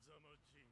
風間仁。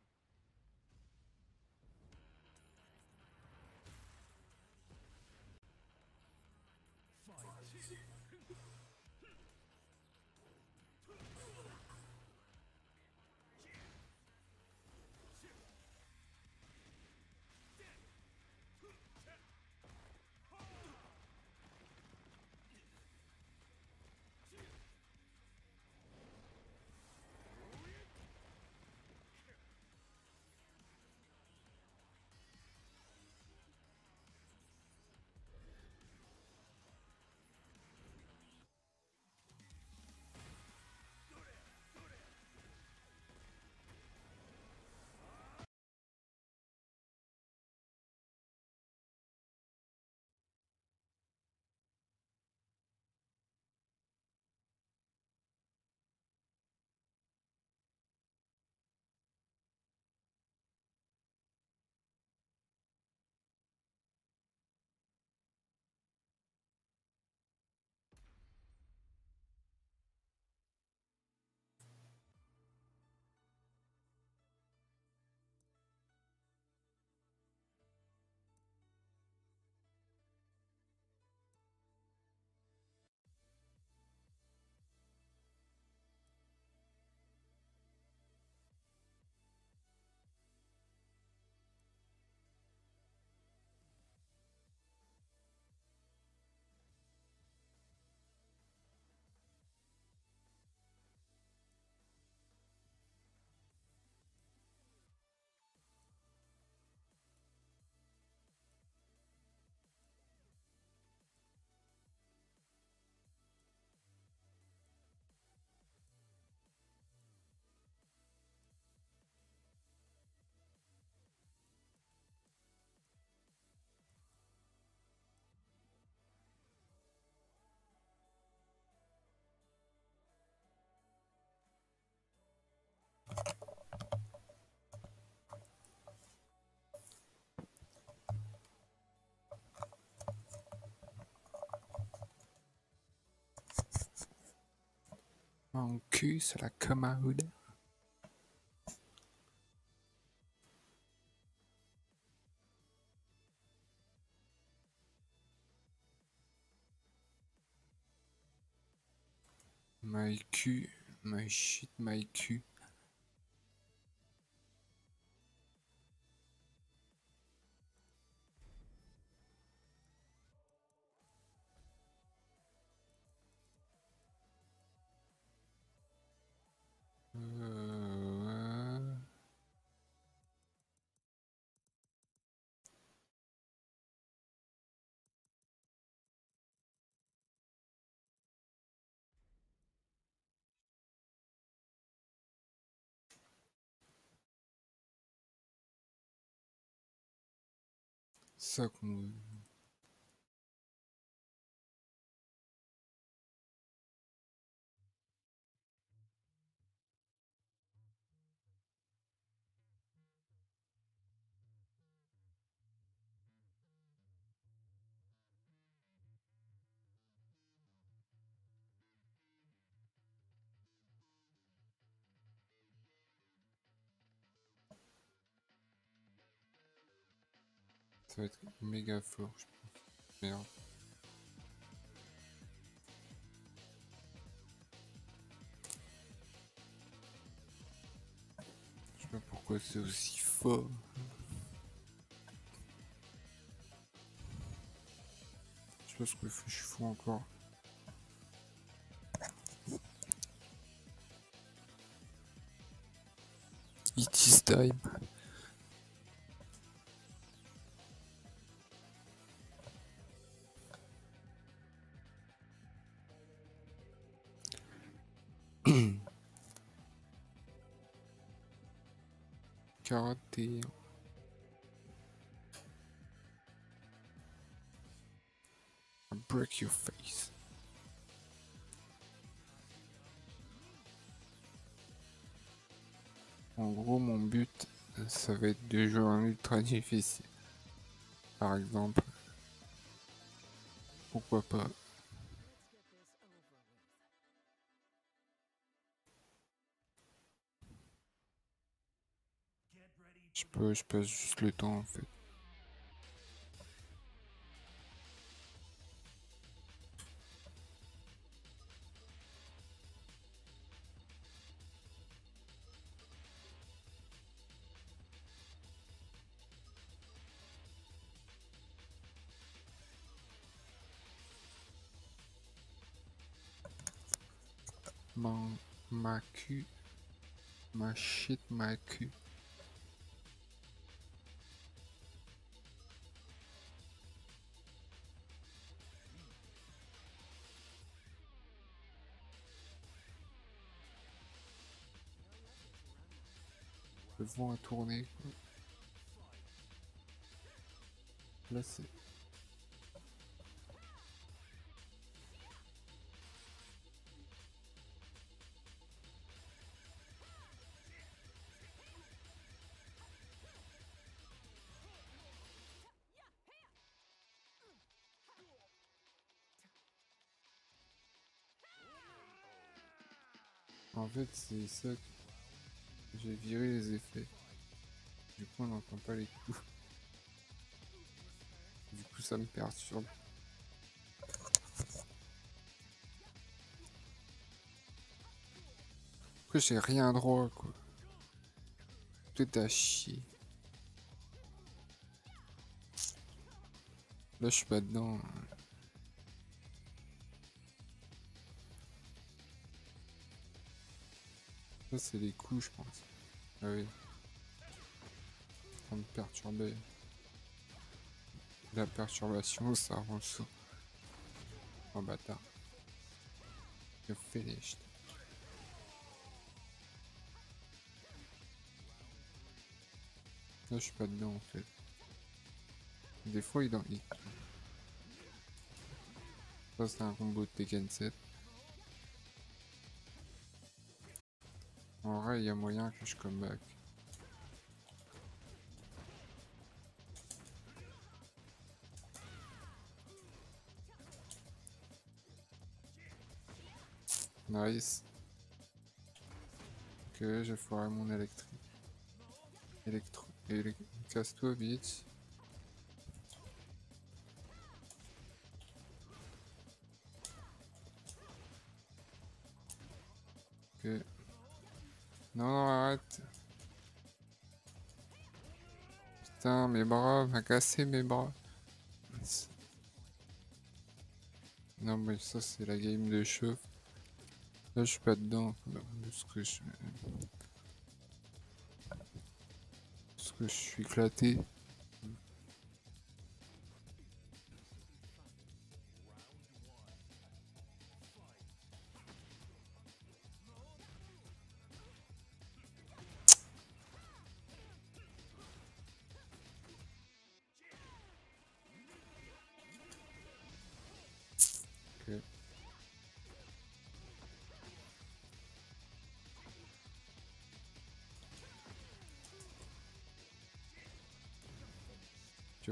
Mon cul sur la commode. My cul, my shit, my cul. Ça Ça va être méga fort, je pense. Je sais pas pourquoi c'est aussi fort. Je sais pas ce que je fous encore. It is time. Break your face. En gros, mon but, ça va être de jouer un ultra difficile. Par exemple. Pourquoi pas je passe juste le temps en fait. Mon, ma cul, ma shit, ma cul. Vent quoi. Là c'est... En fait, c'est ça j'ai viré les effets. Du coup, on n'entend pas les coups. Du coup, ça me perturbe. Après, j'ai rien droit, quoi. Tout à chier. Là, je suis pas dedans. hein. Ça, c'est les coups, je pense. Ah oui. Ça me perturber. La perturbation, ça rend saut. Oh bâtard. You're finished. Là, je suis pas dedans en fait. Des fois, il en. Ça, c'est un combo de Tekken 7. En vrai, il y a moyen que je come back. Nice. Ok, j'ai foiré mon électrique. Électro... élec- Casse-toi vite. Ok. Non, non, arrête. Putain, mes bras, m'a cassé mes bras. Non, mais ça, c'est la game de chauffe. Là, je suis pas dedans. Parce que je... Parce que je suis éclaté.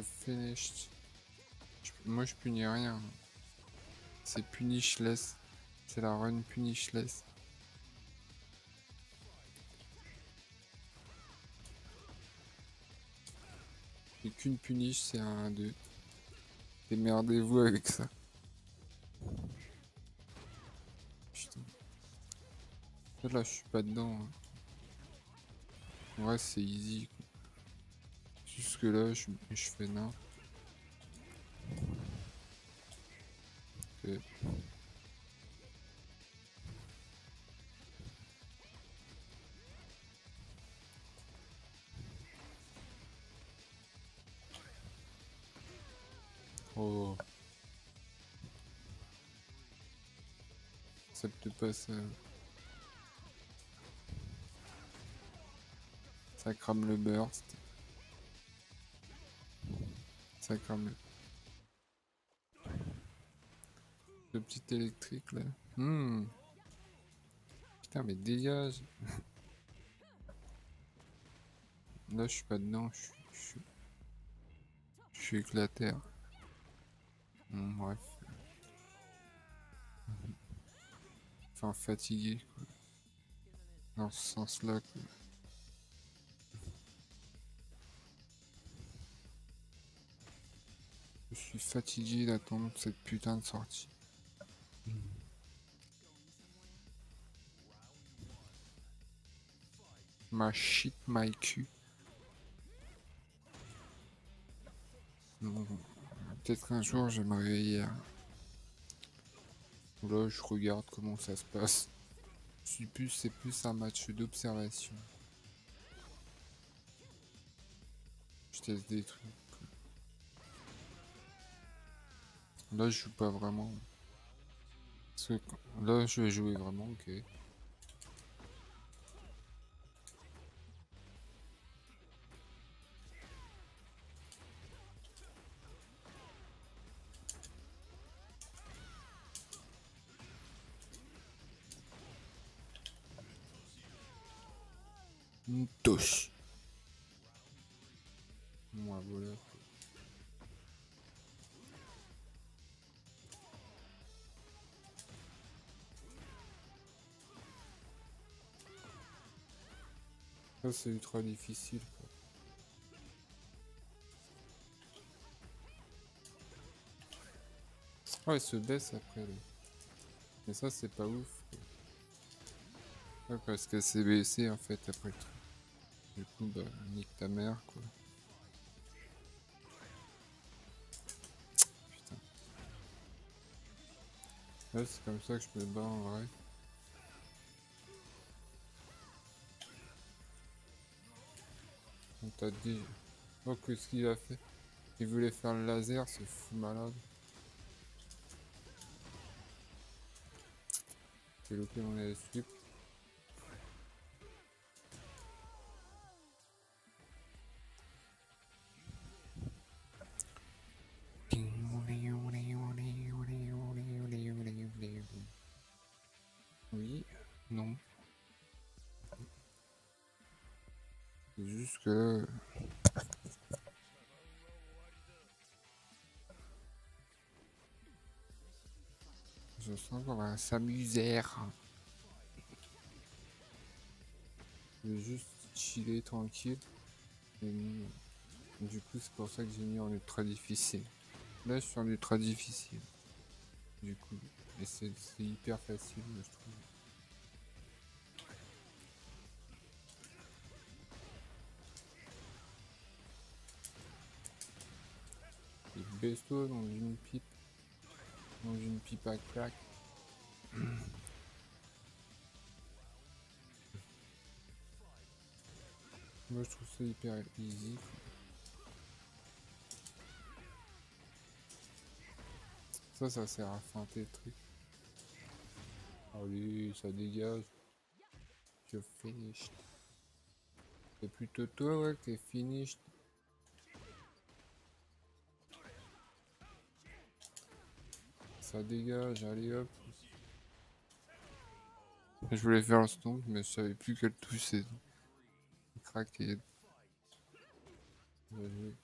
Finished. Moi je punis rien. C'est punishless. C'est la run punishless. Et qu'une punish c'est un 2. Démerdez-vous avec ça. Putain. Là je suis pas dedans. hein. Ouais c'est easy. Jusque là je, fais nain. Oh. C'est peut-être pas ça. Ça crame le burst. Crame le... Petit électrique là. Hmm. Putain mais dégage. Là je suis pas dedans, je suis... Je suis, éclaté. hein. Bref. Enfin fatigué quoi. Dans ce sens là quoi. Suis fatigué d'attendre cette putain de sortie. Ma shit, my cul. Peut-être qu'un jour je vais me réveiller. Hein. Là, je regarde comment ça se passe. Je plus, c'est plus un match d'observation. Je teste des trucs. Là, je joue pas vraiment. là, je vais jouer vraiment, ok. C'est ultra difficile. Quoi. Oh, se baisse après. Là. Mais ça c'est pas ouf. Ouais, parce qu'elle s'est baissée en fait après le truc. Du coup bah nique ta mère quoi. Ouais c'est comme ça que je peux le en vrai. On t'a dit. Oh, qu'est-ce qu'il a fait Il voulait faire le laser, c'est fou malade. J'ai loupé mon escape. Qu'on va s'amuser. Je vais juste chiller tranquille. du coup, c'est pour ça que j'ai mis en ultra difficile. Là, je suis en ultra difficile. Du coup, et c'est hyper facile, je trouve. Besto dans une pipe. Dans une pipe à crack. Moi je trouve ça hyper easy. Ça, ça sert à feinter le truc. Allez, ça dégage. Je finish. C'est plutôt toi, ouais, qui est finished. Ça dégage, allez hop. Je voulais faire un stomp, mais je savais plus quelle touche c'est. Craqué. Vas-y.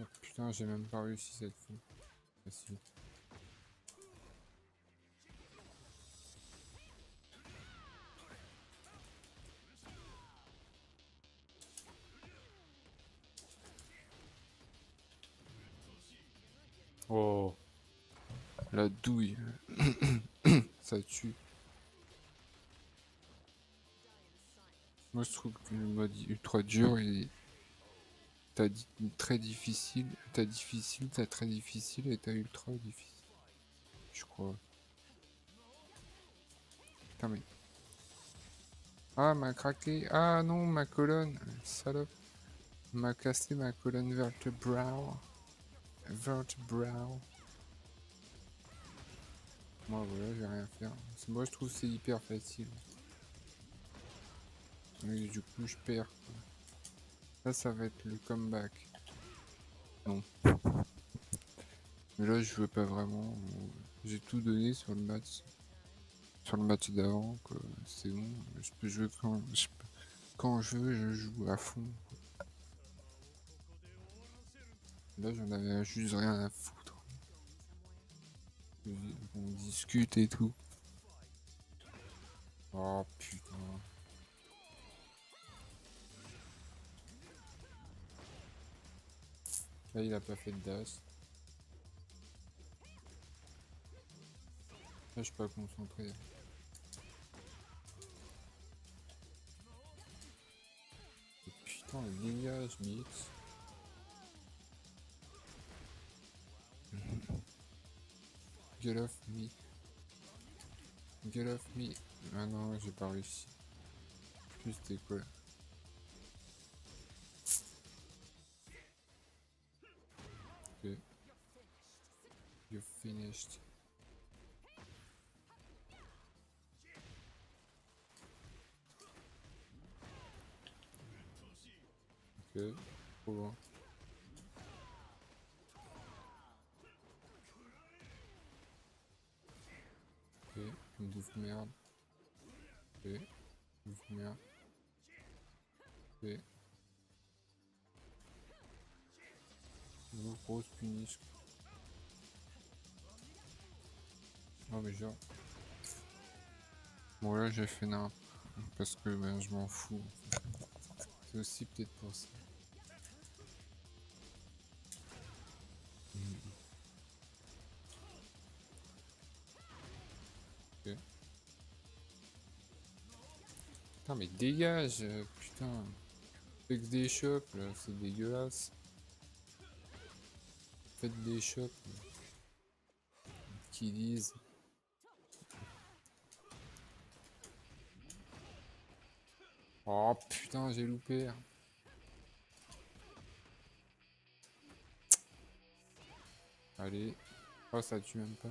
Oh, putain, j'ai même pas réussi cette fois. La douille. Ça tue. Moi je trouve que le mode ultra dur et t'as dit très difficile, t'as difficile, t'as très difficile et t'as ultra difficile. Je crois. Putain mais. Ah m'a craqué. Ah non ma colonne. Salope. M'a cassé ma colonne vertébrale. Vertebral. Moi voilà, j'ai rien à faire. Moi je trouve c'est hyper facile. Mais du coup je perds. Là ça va être le comeback. Non. Mais là je veux pas vraiment. J'ai tout donné sur le match. Sur le match d'avant, c'est bon. Je peux jouer quand je, quand je veux, je joue à fond. Là, j'en avais juste rien à foutre. On discute et tout. Oh putain. Là il a pas fait de das. Là je suis pas concentré. Putain les dégage mix. Get off me. Get off me. Ah non, j'ai pas réussi. Plus c'était quoi Ok. You finished. Ok, trop. Bouffe merde. Une bouffe merde. Ok. Une grosse. Oh mais genre... Bon là j'ai fait n'importe parce que ben, je m'en fous. C'est aussi peut-être pour ça. Putain mais dégage, euh, putain. Faites des shops là, c'est dégueulasse. Faites des shops. Qui disent. Oh putain, j'ai loupé. Allez. Oh, ça tue même pas.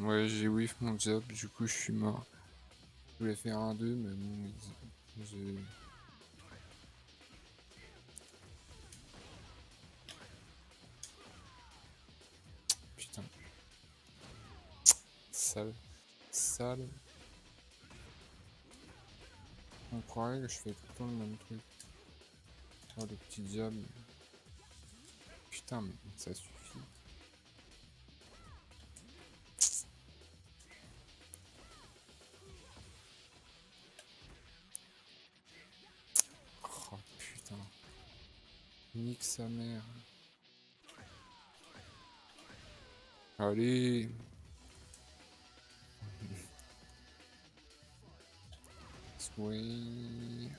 Ouais, j'ai whiff mon job, du coup, je suis mort. Je voulais faire un 2, mais bon. Putain. Sale. Sale. On croirait que je fais tout le temps le même truc. Oh, le petit diable. Putain, mais ça suffit. Nique sa mère. Allez. Oui.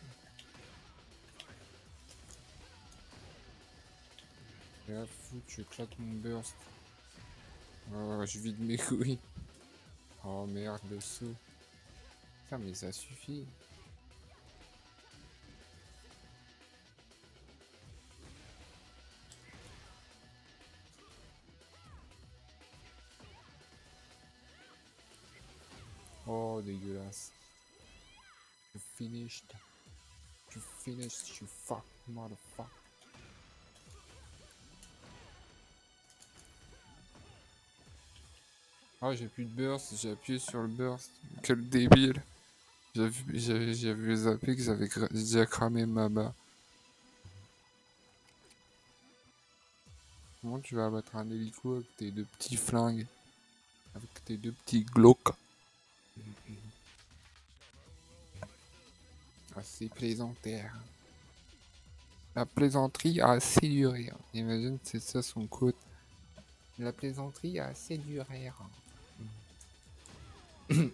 À foutre, je claque mon burst. Oh, je vide mes couilles. Oh merde, le saut. Putain, mais ça suffit. Dégueulasse. You finished. You finished, you fuck, motherfucker. Ah, j'ai plus de burst, j'ai appuyé sur le burst. Quel débile. J'avais zappé que j'avais déjà cramé ma bas. Comment tu vas abattre un hélico avec tes deux petits flingues? Avec tes deux petits glauques? Assez plaisantaire. La plaisanterie a assez duré. Imagine, c'est ça son côte. La plaisanterie a assez duré. non,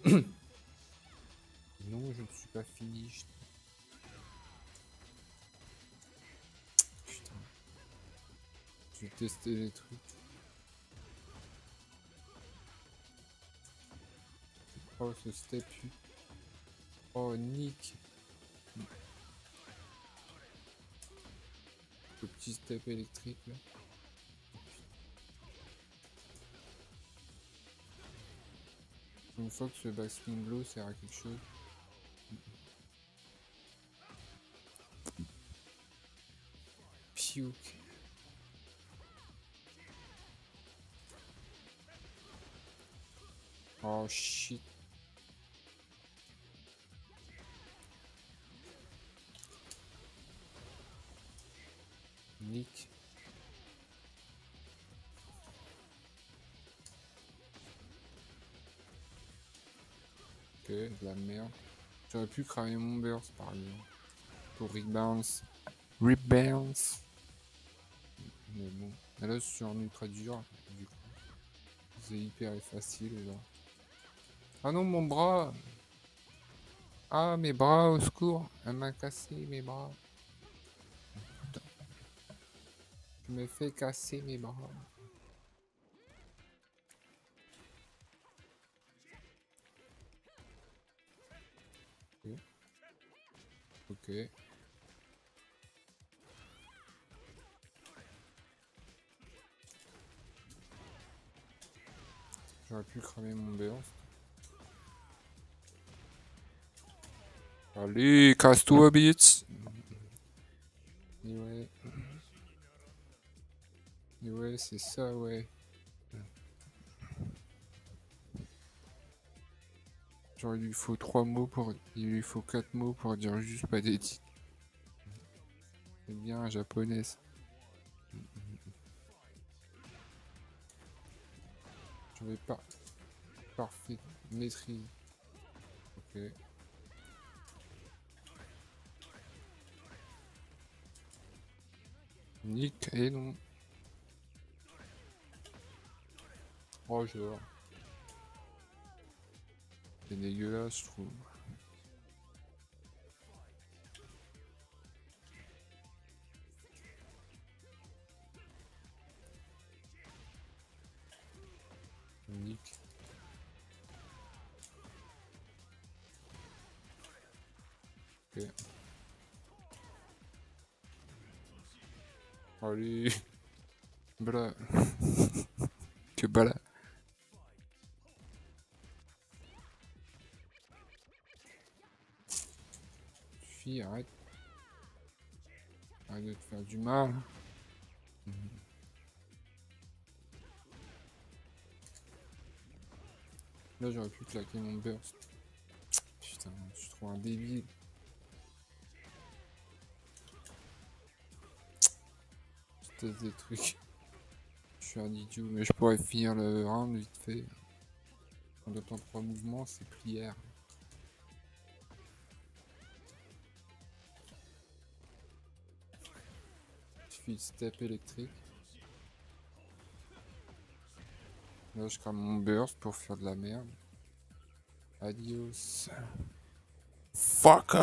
je ne suis pas fini. Putain. Je vais tester les trucs. Oh, ce step. Oh, Nick. Le petit step électrique là. Une fois que ce backswing blow sert à quelque chose. Puke. Oh shit. Ok, de la merde. J'aurais pu cramer mon burst par exemple. Pour rebounce. Rebounce. Mais bon. Là, je suis en ultra dur, du coup. C'est hyper facile, là. Ah non, mon bras Ah, mes bras, au secours Elle m'a cassé mes bras. Je me fais casser mes bras. Ok. Ok. J'aurais pu cramer mon burst. Allez, casse-toi, bitch ouais. C'est ça, ouais. Genre, il lui faut trois mots pour... Il lui faut quatre mots pour dire juste pathétique. C'est bien japonais, ça. Je vais pas... Parfait. Maîtrise. Ok. Nick et non. Oh, genre. C'est dégueulasse, je trouve. Nick. Ok. Allez. Blah. que bala. Arrête. Arrête de te faire du mal. Là, j'aurais pu claquer mon burst. Putain, je suis trop un débile. Je teste des trucs. Je suis un idiot, mais je pourrais finir le round vite fait. En attend trois mouvements, c'est plière. Step électrique. Là, je crame mon burst pour faire de la merde. Adios. Fuck.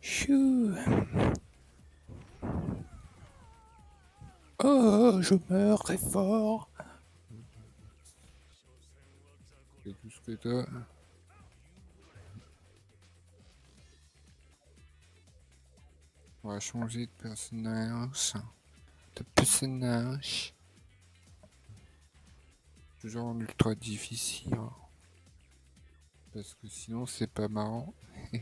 Chou. Oh, je meurs très fort. C'est tout ce que t'as. On va changer de personnage. De personnage. Toujours en ultra difficile. hein. Parce que sinon c'est pas marrant.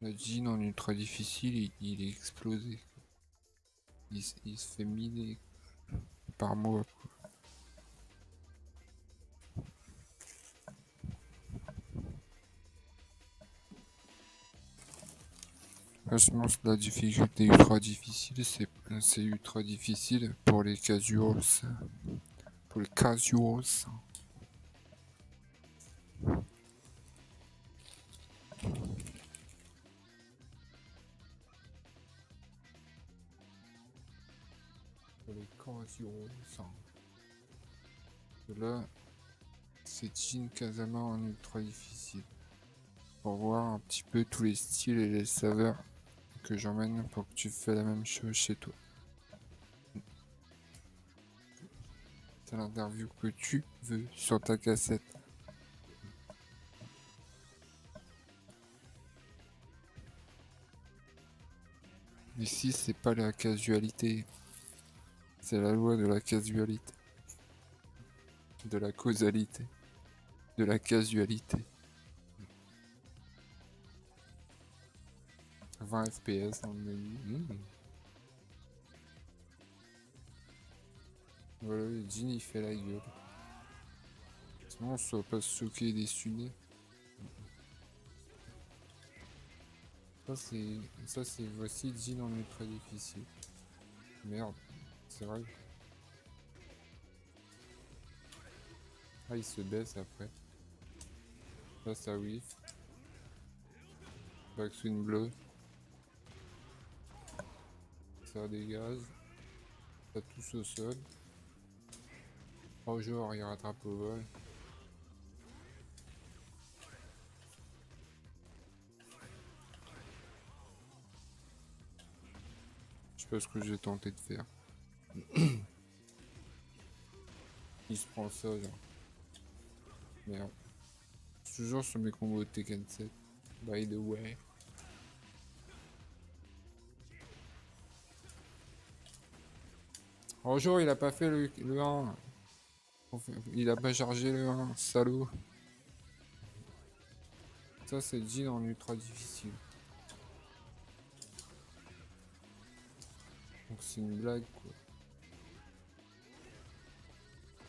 Le jean en ultra difficile, il, est explosé. Il, il se fait miner par moi. quoi. Franchement, la difficulté ultra difficile, c'est c'est ultra difficile pour les casuals. Pour les casuals. Pour les casuals. Là, c'est Jin Kazama en ultra difficile. Pour voir un petit peu tous les styles et les saveurs que j'emmène pour que tu fais la même chose chez toi. C'est l'interview que tu veux sur ta cassette. Ici, c'est pas la casualité. C'est la loi de la casualité. De la causalité. De la casualité. 20 FPS dans le menu. Voilà, le Jean il fait la gueule. Sinon on soit pas choqué des sunés. Ça c'est. Ça c'est. Voici Jean en ultra difficile. Merde. C'est vrai. Ah il se baisse après. Là, ça whiff. Backswing bleu. Ça dégage. Ça touche au sol. Oh, joueur, il rattrape au vol. Je sais pas ce que j'ai tenté de faire. il se prend ça, genre. Merde. Toujours sur mes combos de Tekken 7. By the way. Bonjour, il a pas fait le, le 1. Il a pas chargé le 1, salaud. Ça, c'est Jean en ultra difficile. Donc, c'est une blague, quoi.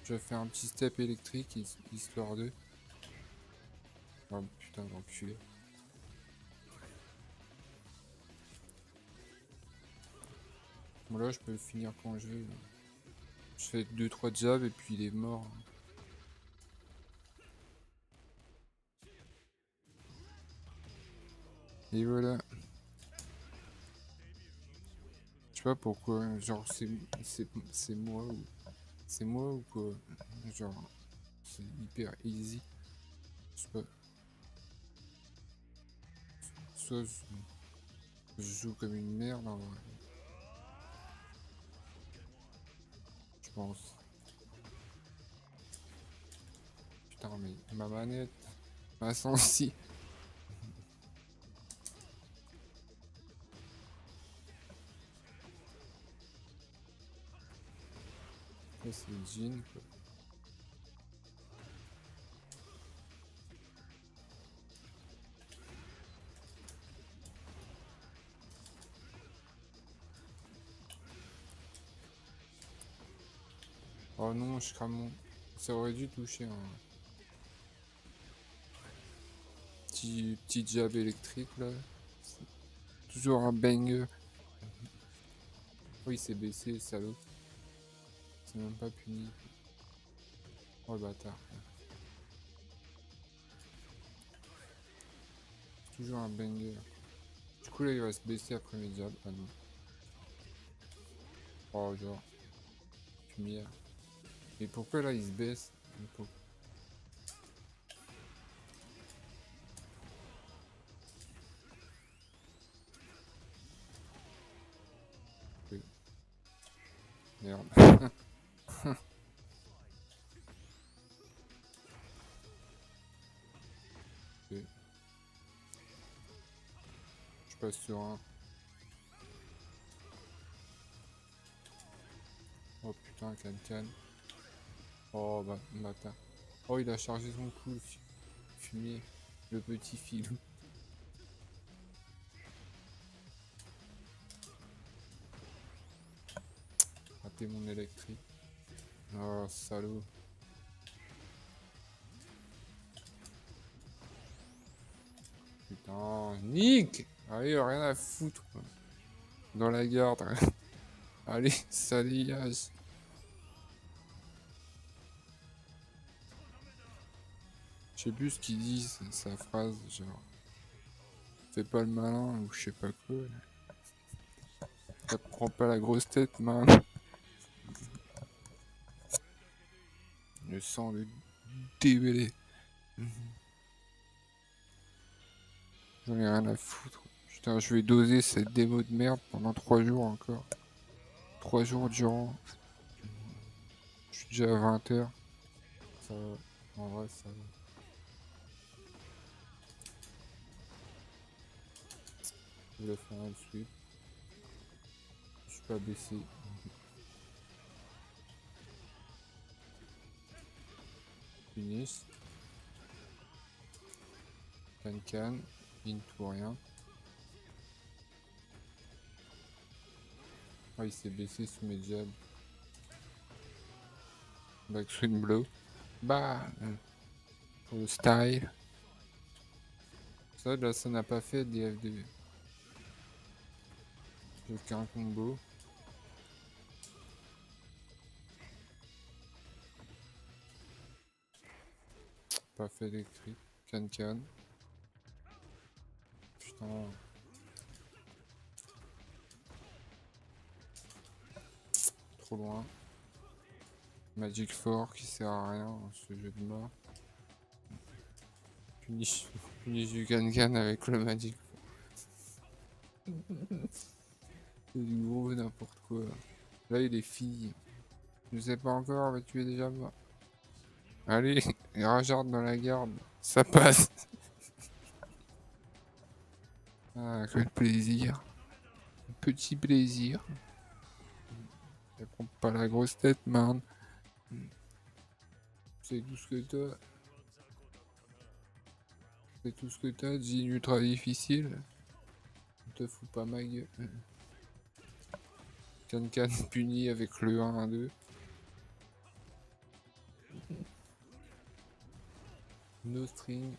Je vais faire un petit step électrique, histoire de... Oh putain d'enculé. Bon là je peux le finir quand je veux. Je fais 2-3 jabs et puis il est mort. Et voilà. Je sais pas pourquoi, genre c'est moi ou... C'est moi ou quoi Genre, c'est hyper easy. Je sais pas. Soit je, joue comme une merde en vrai. Pense. Putain mais ma manette, ma sensi. C'est jean quoi. Oh non, je crame mon... Ça aurait dû toucher un... Petit, petit jab électrique là. Toujours un banger. Oui, c'est baissé, salaud. C'est même pas puni. Oh le bâtard. Toujours un banger. Du coup là il va se baisser après mes jabs. Ah non. Oh genre. Lumière. Et pourquoi là il se baisse Merde. Je passe sur un. Oh putain, can-can. Oh bah, matin. Oh, il a chargé son coup, fumier. Le petit filou. Raté mon électrique. Oh, salaud. Putain, Nick Allez, rien à foutre. Dans la garde. Allez, ça Je sais plus ce qu'il dit, sa phrase, genre. Fais pas le malin ou je sais pas quoi. Ça prend pas la grosse tête, man. Le sang de démêlé. J'en ai rien à foutre. Putain, je vais doser cette démo de merde pendant 3 jours encore. 3 jours durant. Je suis déjà à 20h. Ça va. En vrai, ça Je vais faire un. Je suis pas baissé. Finish. Can can. Into rien. Ah, il s'est baissé sous mes jabs. Backswing blow. Bah Pour le style. Ça, là, ça n'a pas fait des FDV. J'ai un combo. Pas fait électrique. Can Can. Putain. Trop loin. Magic 4 qui sert à rien dans ce jeu de mort. Punish, punish du Can Can avec le Magic 4. Du gros n'importe quoi. Là il est fille. Je sais pas encore mais tu es déjà mort. Allez, Rajard dans la garde. Ça passe. Ah, quel plaisir. Petit plaisir. Elle prend pas la grosse tête, man. C'est tout ce que t'as. C'est tout ce que t'as, dit ultra difficile. Ne te fous pas ma gueule. Can Can puni avec le 1-2. No string.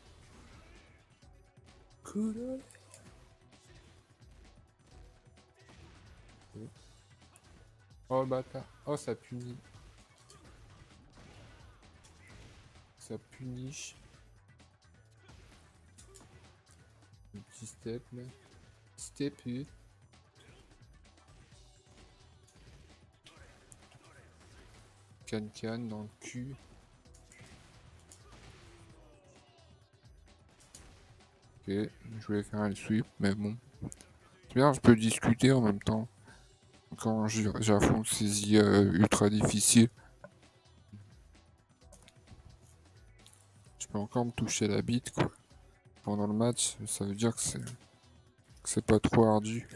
Cool. Oh bâtard. Oh ça punit. Ça puniche. Un petit step là. Step U. Can can dans le cul. Ok, je voulais faire un sweep, mais bon. C'est bien, je peux discuter en même temps. Quand j'affronte ces IA ultra difficiles. Je peux encore me toucher la bite, quoi. Pendant le match, ça veut dire que c'est que c'est pas trop ardu.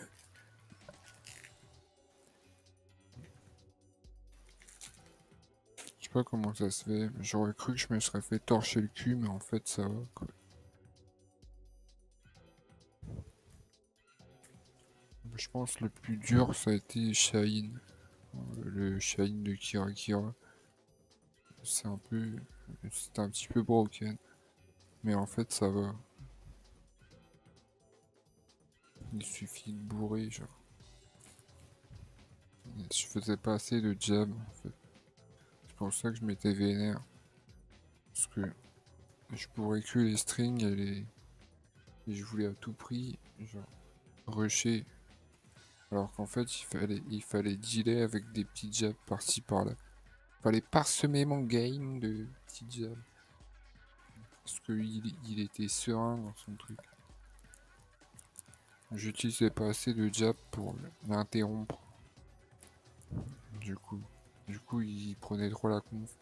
Pas comment ça se fait. J'aurais cru que je me serais fait torcher le cul, mais en fait ça va, quoi. Je pense le plus dur ça a été Shine. Le Shine de Kira Kira. C'est un peu. C'est un petit peu broken. Mais en fait ça va. Il suffit de bourrer genre. Je faisais pas assez de jab en fait. Pour ça que je m'étais vénère. Parce que je pourrais que les strings et je voulais à tout prix genre rusher alors qu'en fait, il fallait, il fallait dealer avec des petits jabs par-ci par-là. Il fallait parsemer mon game de petits jabs. Parce qu'il il était serein dans son truc. J'utilisais pas assez de jabs pour l'interrompre. Du coup, du coup, il prenait trop la conf.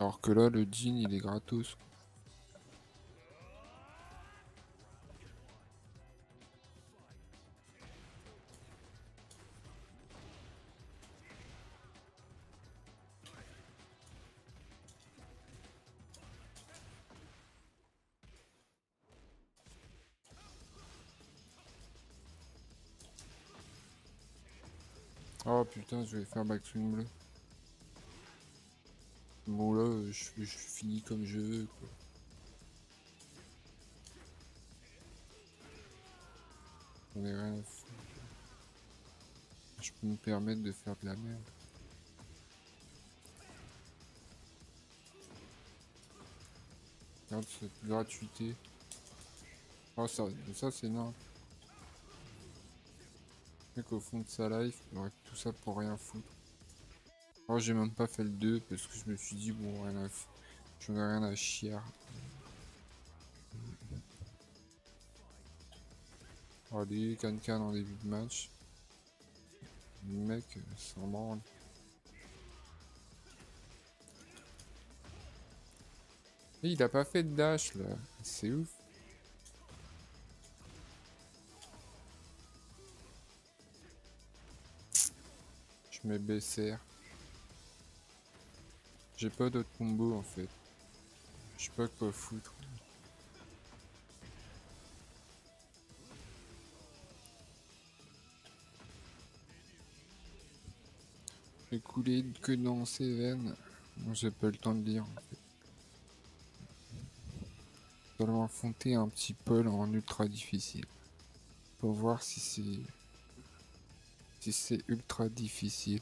Alors que là, le jean, il est gratos. Putain, je vais faire backswing bleu. Bon là, je, je finis comme je veux quoi. On est rien. Je peux me permettre de faire de la merde. Regarde cette gratuité. Oh ça, ça c'est non. Mec au fond de sa life, aurait tout ça pour rien foutre. Oh j'ai même pas fait le 2 parce que je me suis dit bon rien à J'en ai rien à chier. Allez, can-can en début de match. Mec s'en branle. Il a pas fait de dash là, c'est ouf. Mes BCR. J'ai pas d'autres combos en fait. Je sais pas quoi foutre. J'ai coulé que dans ses veines. J'ai pas le temps de lire en fait. Je affronter un petit Paul en ultra difficile. Pour voir si c'est si c'est ultra difficile.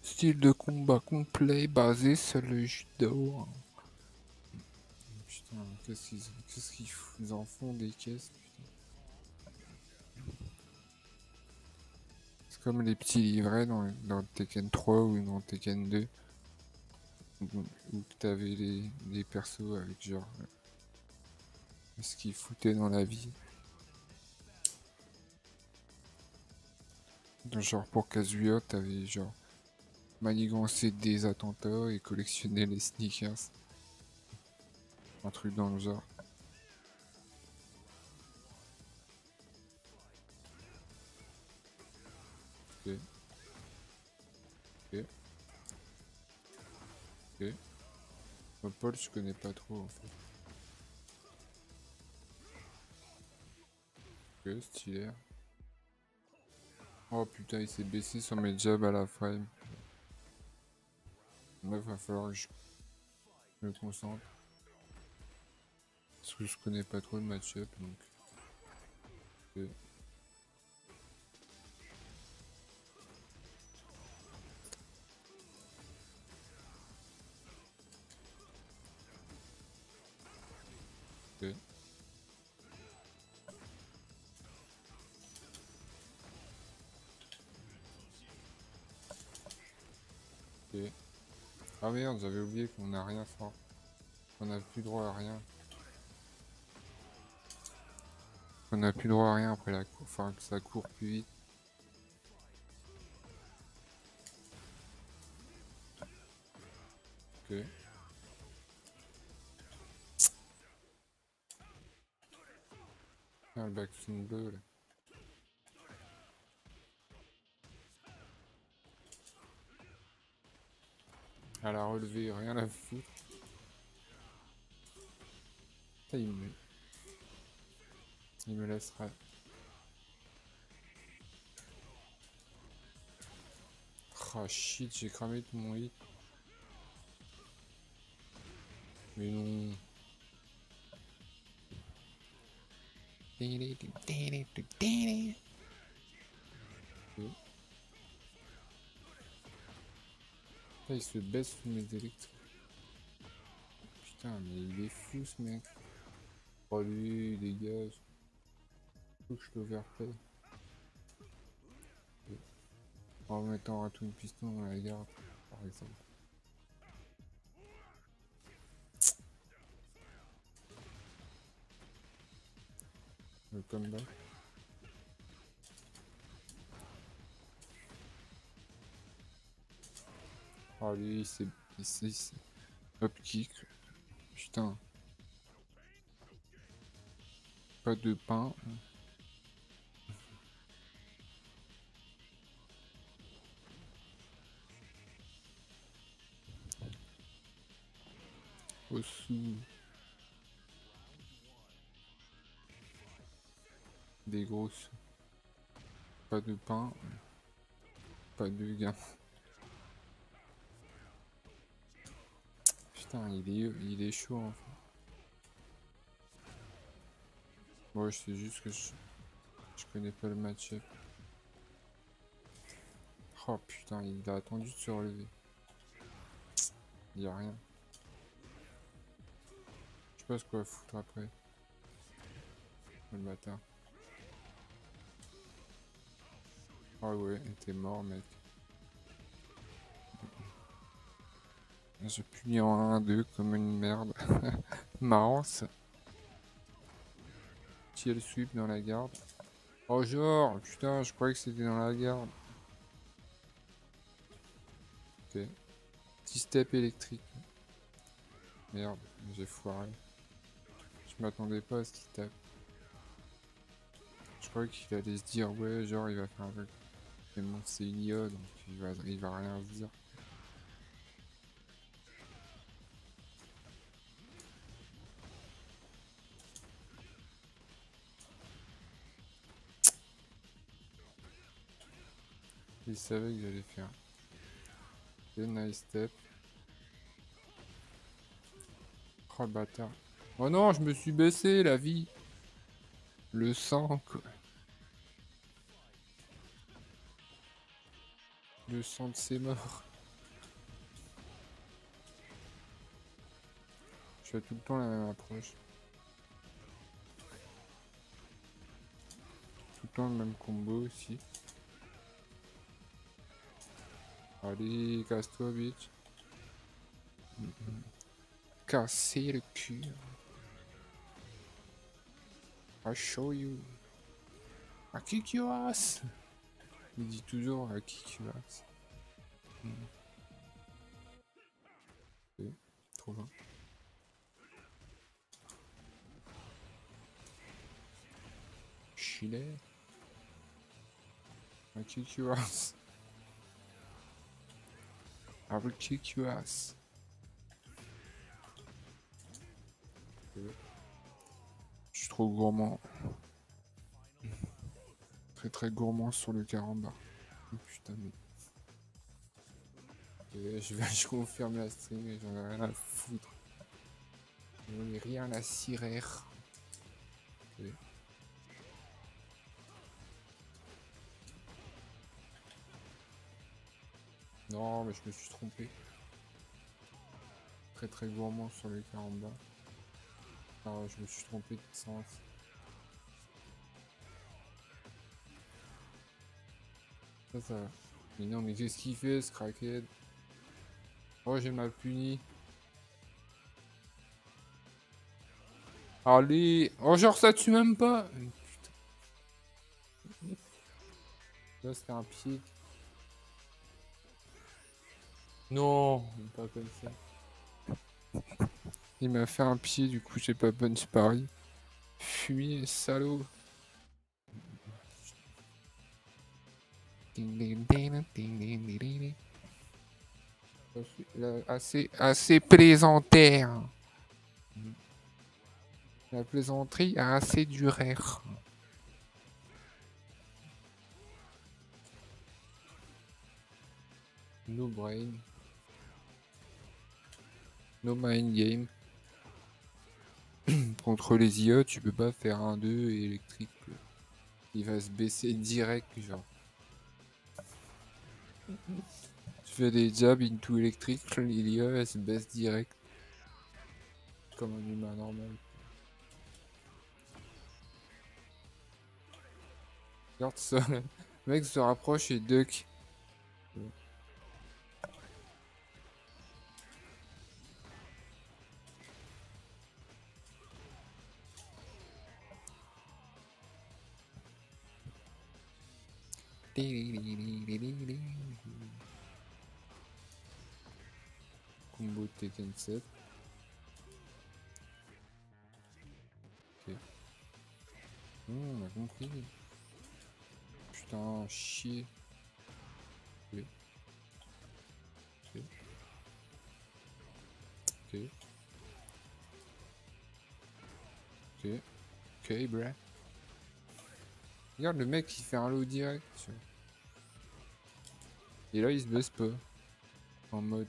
Style de combat complet basé sur le judo. Hein. Putain, qu'est-ce qu'ils en font des caisses C'est comme les petits livrets dans, dans, Tekken 3 ou dans Tekken 2. Où, où t'avais les, les persos avec genre ce qu'ils foutaient dans la vie. Genre pour Kazuya, t'avais genre manigancé des attentats et collectionné les sneakers. Un truc dans le genre. Ok. Ok. Ok. Paul, je connais pas trop en fait. Ok, stylé. Oh putain, il s'est baissé sur mes jobs à la frame. Va falloir que je me concentre. Parce que je connais pas trop le match-up donc. Ok. Ah merde, j'avais oublié qu'on n'a rien fort. On n'a plus droit à rien. On n'a plus droit à rien après la cour. Enfin, que ça court plus vite. Ok. Ah, le backflip bleu là. À la relever, rien à foutre. Ça, il me... Il me laissera. Ah shit, j'ai cramé tout mon hit. Mais non. Il se baisse sous mes électriques. Putain, mais il est fou ce mec. Oh lui, dégage. Faut que je l'overplay. En mettant un tout piston dans la garde, par exemple. Le comeback. Oh lui, c'est... c'est- Hop kick. Putain. Pas de pain. Des grosses. Pas de pain. Pas de gain. Putain, il est, il est chaud en fait. Moi, je sais juste que je, je connais pas le match-up. Oh putain, il a attendu de se relever. Il y a rien. Je sais pas ce qu'on va foutre après. Le bâtard. Ah ouais, t'es mort, mec. Punis en 1-2 comme une merde. Marrant ça. Tiel sweep dans la garde. Oh genre, putain, je croyais que c'était dans la garde. Ok. Petit step électrique. Merde, j'ai foiré. Je m'attendais pas à ce qu'il tape. Je croyais qu'il allait se dire ouais genre il va faire un truc. Mais bon c'est une IA donc il va, il va rien se dire. Il savait que j'allais faire. Ok, nice step. Oh le bâtard. Oh non, je me suis baissé, la vie. Le sang, quoi. Le sang de ses morts. Je fais tout le temps la même approche. Tout le temps le même combo aussi. Allez, casse-toi, bitch. Casser le cul. I show you. I kick your ass. Il dit toujours I kick your ass. Ok, trop bien. Chile. I kick your ass. Je suis trop gourmand. Très très gourmand sur le caramba. Oh, putain je vais je confirme la stream et j'en ai rien à foutre. J'en ai rien à cirer. Non mais je me suis trompé. Très très gourmand sur le caramba. Non, je me suis trompé de sens. Ça, ça. Mais non, mais qu'est-ce qu'il fait, ce crackhead? Oh, j'ai mal puni. Allez Oh, genre, ça tue même pas Putain. Là, c'était un pied. Non Pas comme ça. Il m'a fait un pied, du coup j'ai pas bonne pari. Fumier, salaud. Assez, assez plaisantaire. La plaisanterie a assez duré. No brain. No mind game. Contre les IA, tu peux pas faire un 2 électrique. quoi. Il va se baisser direct, genre. Tu fais des jabs into électrique, l'IA elle se baisse direct. Comme un humain normal. Regarde ça, le mec se rapproche et duck. Combo Tekken 7. Ok. Hmm, on a compris. Putain, chier. Ok. Ok. Ok. Ok. Regarde le mec il fait un lot direct. Et là il se baisse pas. En mode.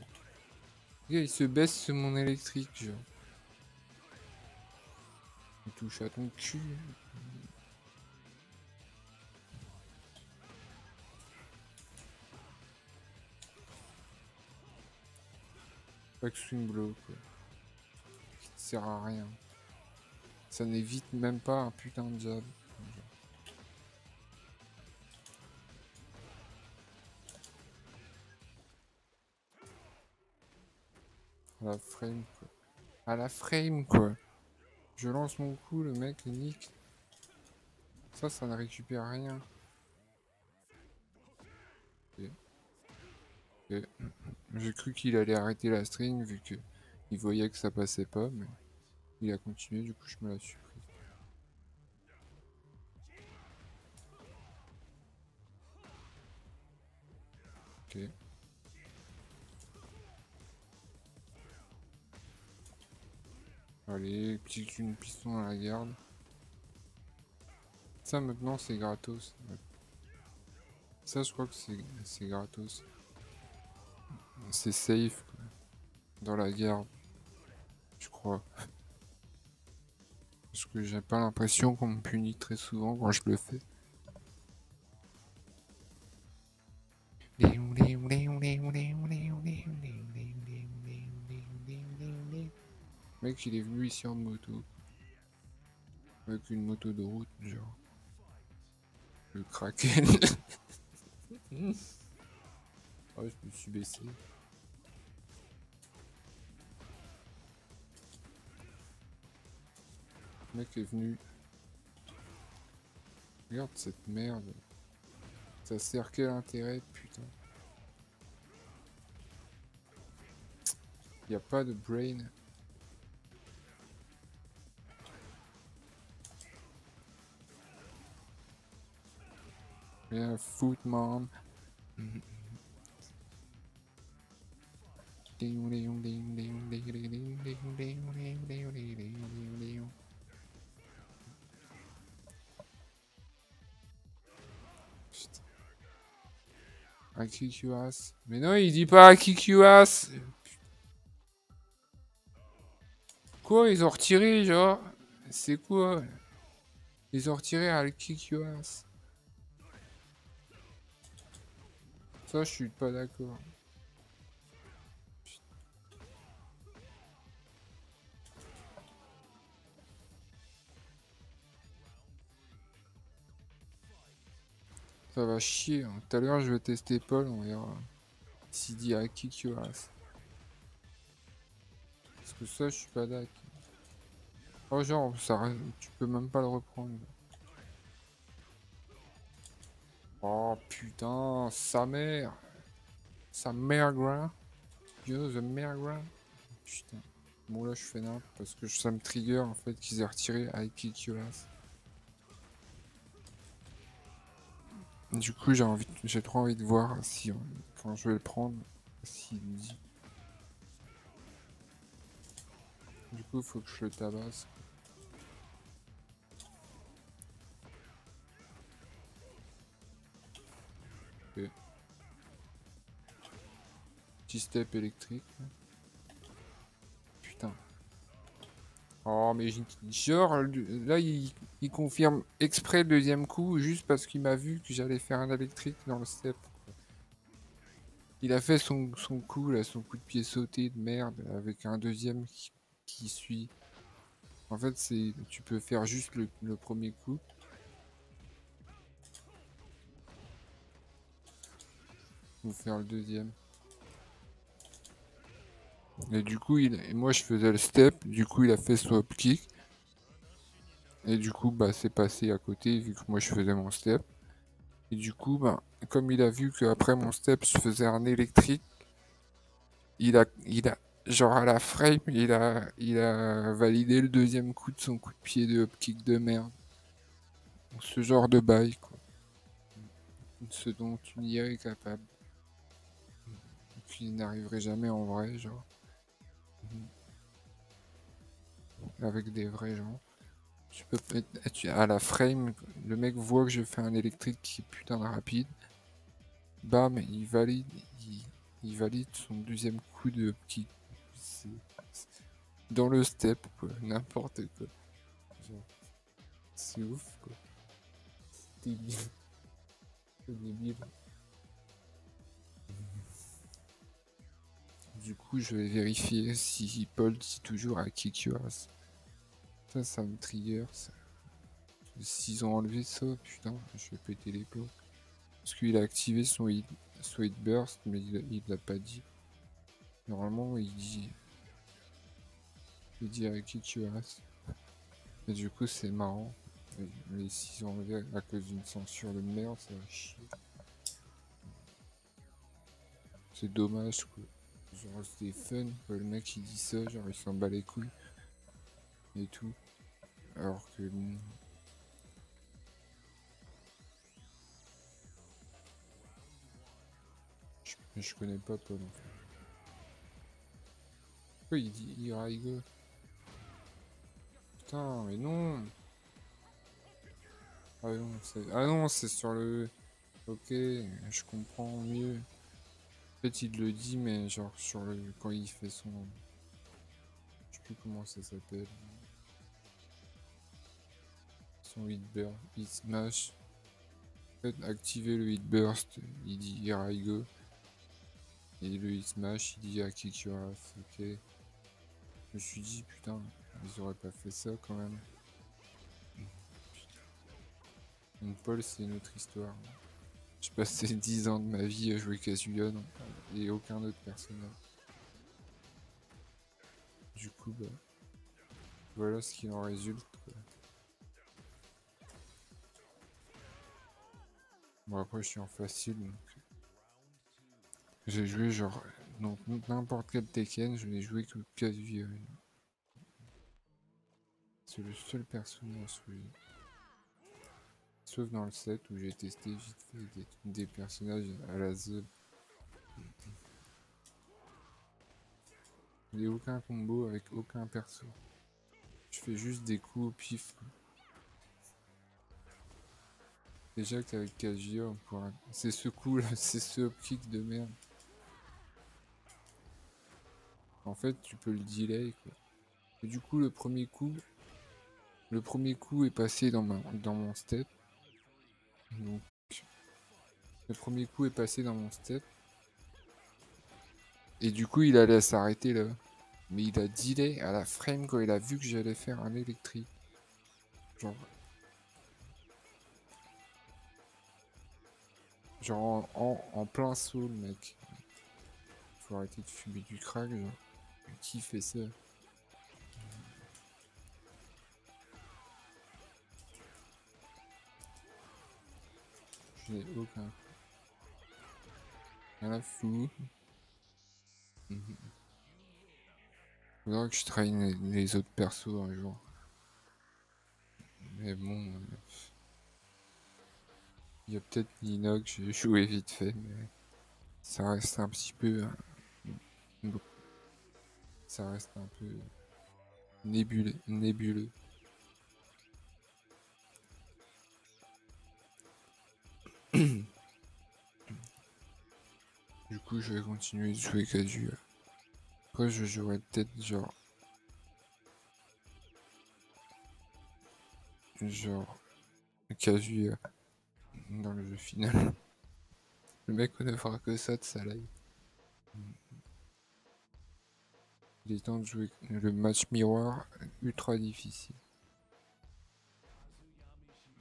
Regarde, il se baisse sur mon électrique, genre. Il touche à ton cul. Back swing blow quoi. Qui ne sert à rien. Ça n'évite même pas un putain de jab. La frame quoi. À la frame quoi. Je lance mon coup, le mec il nique. Ça, ça ne récupère rien. J'ai cru qu'il allait arrêter la string vu que il voyait que ça passait pas, mais il a continué, du coup je me la suis. Allez, petit une piston à la garde. Ça maintenant c'est gratos. Ça je crois que c'est c'est gratos. C'est safe quoi. dans la garde. Je crois. Parce que j'ai pas l'impression qu'on me punit très souvent quand je le fais. Mec, il est venu ici en moto. Avec une moto de route, genre. Le kraken. oh, je me suis baissé. Le mec est venu. Regarde cette merde. Ça sert quel intérêt, putain. Y a pas de brain. Yeah, foot mom. I your ass. Mais non, il dit pas I kick your ass. Quoi, ils ont retiré, genre? C'est quoi? Ils ont retiré I kick. Ça, je suis pas d'accord. Ça va chier. hein. Tout à l'heure, je vais tester Paul, on verra. S'il dit I kick your ass. Parce que ça, je suis pas d'accord. Oh, genre, ça, tu peux même pas le reprendre. Oh putain, sa mère. Sa mère grand. Yo, the mère grand. Putain. Bon là je fais n'importe parce que ça me trigger en fait qu'ils aient retiré I kick your ass. Du coup j'ai envie, j'ai trop envie de voir si quand je vais le prendre, dit. Du coup faut que je le tabasse. Step électrique. Putain. Oh mais genre là il, confirme exprès le deuxième coup juste parce qu'il m'a vu que j'allais faire un électrique dans le step. Il a fait son, son coup là, son coup de pied sauté de merde avec un deuxième qui, qui suit. En fait c'est tu peux faire juste le, le premier coup. Ou faire le deuxième. Et du coup, il, et moi je faisais le step, du coup il a fait son hop kick. Et du coup, bah c'est passé à côté vu que moi je faisais mon step. Et du coup, bah, comme il a vu qu'après mon step je faisais un électrique, il a, il a, genre à la frame, il a, il a validé le deuxième coup de son coup de pied de hop kick de merde. Ce genre de bail, quoi. Ce dont tu est capable. Qui n'arriverait jamais en vrai, genre. Avec des vrais gens. Tu peux être à la frame, le mec voit que je fais un électrique qui est putain de rapide. Bam, il valide, il, valide son deuxième coup de c'est- dans le step n'importe quoi. C'est ouf quoi. C'est débile. Du coup, je vais vérifier si Paul dit toujours à kick your ass. Ça, ça me trigger. S'ils ont enlevé ça, putain, je vais péter les plombs. Parce qu'il a activé son hit, burst, mais il, l'a pas dit. Normalement, il dit. Il dit à kick your ass. Et du coup, c'est marrant. Mais, mais s'ils ont enlevé à cause d'une censure de merde, ça va chier. C'est dommage, quoi. Genre, c'était fun, quoi. Le mec, il dit ça, genre, il s'en bat les couilles. Et tout. Alors que. Je, je connais pas Paul en fait. Il dit il rigole? Putain, mais non Ah ah non, c'est sur le. Ok, je comprends mieux. En fait, il le dit, mais genre sur le quand il fait son. Je sais plus comment ça s'appelle. Son hit burst, hit smash. En fait, activer le hit burst, il dit Iraigo. Et le hit smash, il dit à kick your ass, ok. Je me suis dit, putain, ils auraient pas fait ça quand même. Une Paul, c'est une autre histoire. J'ai passé 10 ans de ma vie à jouer Kazuya et aucun autre personnage. Du coup, bah, voilà ce qu'il en résulte. Bon, après, je suis en facile donc. J'ai joué genre. Donc, n'importe quel Tekken, je n'ai joué que Kazuya. C'est le seul personnage, oui. Dans le set où j'ai testé vite fait des, personnages à la Z. Il n'y a aucun combo avec aucun perso. Je fais juste des coups au pif. Déjà qu'avec Kazuya, on pourra... C'est ce coup là, c'est ce upkick de merde. En fait, tu peux le delay quoi. Et du coup, le premier coup, le premier coup est passé dans, ma, dans mon step. Donc, le premier coup est passé dans mon step. Et du coup, il allait s'arrêter là. Mais il a delay à la frame quand il a vu que j'allais faire un électrique. Genre. Genre en, plein saut, mec. Faut arrêter de fumer du crack, genre. Qui fait ça? Aucun. À fou. Faudra que je traîne les autres persos un jour. Mais bon. Euh, il y a peut-être Nina que j'ai joué vite fait, mais ça reste un petit peu. Hein, ça reste un peu nébuleux. Du coup, je vais continuer de jouer Kazu. Après, je jouerai peut-être genre. Genre. Kazuya dans le jeu final. Le mec ne fera que ça de sa. Il est temps de jouer le match miroir ultra difficile.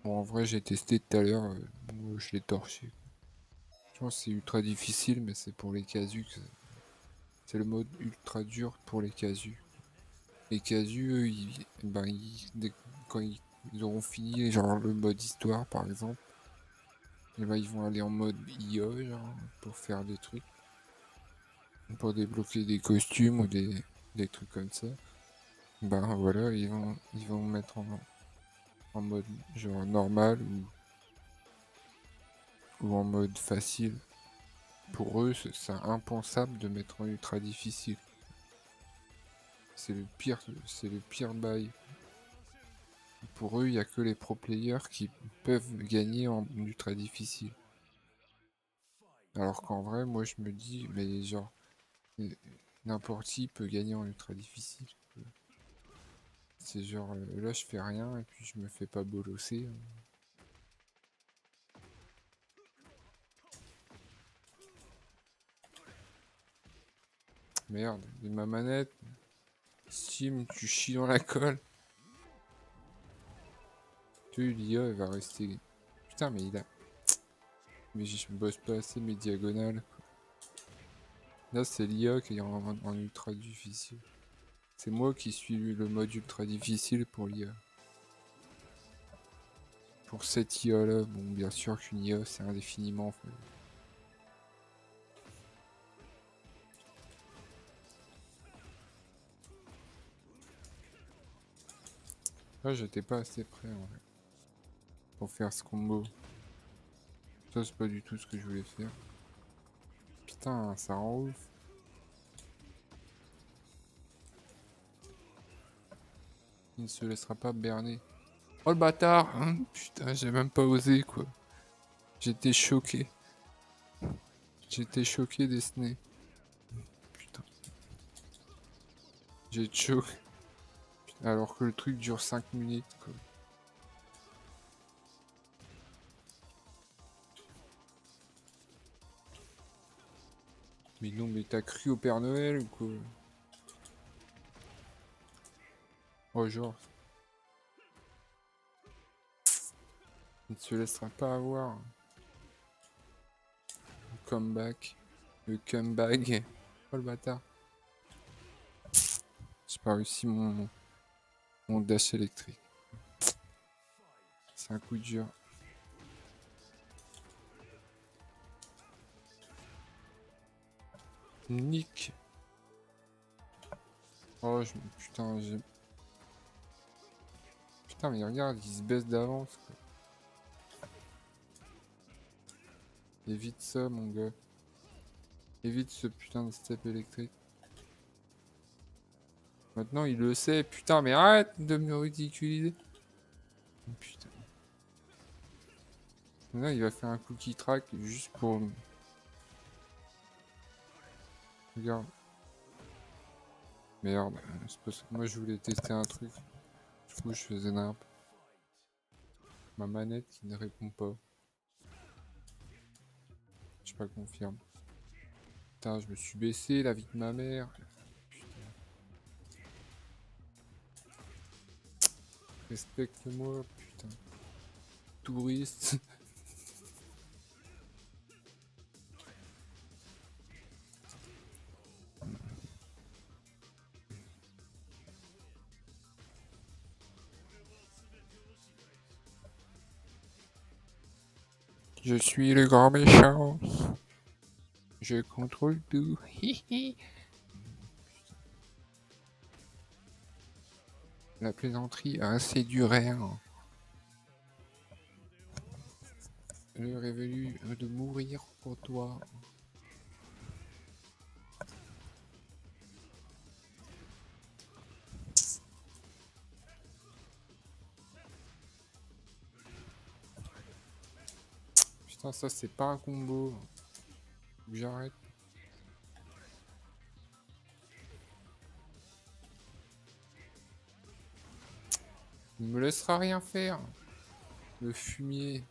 Bon, en vrai, j'ai testé tout à l'heure, euh, je l'ai torché. Je pense que c'est ultra difficile, mais c'est pour les casus. C'est le mode ultra dur pour les casus. Les casus, eux, ben, quand ils, auront fini genre le mode histoire, par exemple, et ben, ils vont aller en mode IA, genre, pour faire des trucs. Pour débloquer des costumes ou des, des trucs comme ça. Ben voilà, ils vont, ils vont mettre en, en mode genre normal ou, en mode facile. Pour eux, c'est impensable de mettre en ultra difficile. C'est le pire, c'est le pire bail. Pour eux, il n'y a que les pro players qui peuvent gagner en ultra difficile. Alors qu'en vrai, moi je me dis, mais genre, n'importe qui peut gagner en ultra difficile. C'est genre, euh, là je fais rien et puis je me fais pas bolosser. Hein. Merde, et ma manette. Steam, tu chies dans la colle. Tu l'IA, elle va rester. Putain, mais il a. Mais je bosse pas assez mes diagonales. Là, c'est l'IA qui est en ultra difficile. C'est moi qui suis le mode ultra difficile pour l'IA. Pour cette IA là, bon bien sûr qu'une IA c'est indéfiniment Là j'étais pas assez prêt en fait. Pour faire ce combo. Ça c'est pas du tout ce que je voulais faire. Putain, ça rend ouf. Il ne se laissera pas berner. Oh le bâtard hein Putain, j'ai même pas osé quoi. J'étais choqué. J'étais choqué Disney. Putain. J'ai choqué. Alors que le truc dure 5 minutes quoi. Mais non, mais t'as cru au Père Noël ou quoi? Oh, genre. Il ne se laissera pas avoir. Le comeback. Le comeback. Oh le bâtard. J'ai pas réussi mon, mon dash électrique. C'est un coup dur. Nick. Oh, je... putain, j'ai... Mais regarde, il se baisse d'avance. Évite ça, mon gars. Évite ce putain de step électrique. Maintenant, il le sait. Putain, mais arrête de me ridiculiser. Oh, putain. Là, il va faire un cookie track juste pour... Regarde. Merde, moi je voulais tester un truc. Du coup, je faisais n'importe. Ma manette qui ne répond pas. Je pas confirme. Putain, je me suis baissé, la vie de ma mère. Respecte-moi, putain. Touriste. Je suis le grand méchant. Je contrôle tout. La plaisanterie a assez duré. Hein. Est venue de mourir pour toi. Ça c'est pas un combo. J'arrête. Il me laissera rien faire. Le fumier.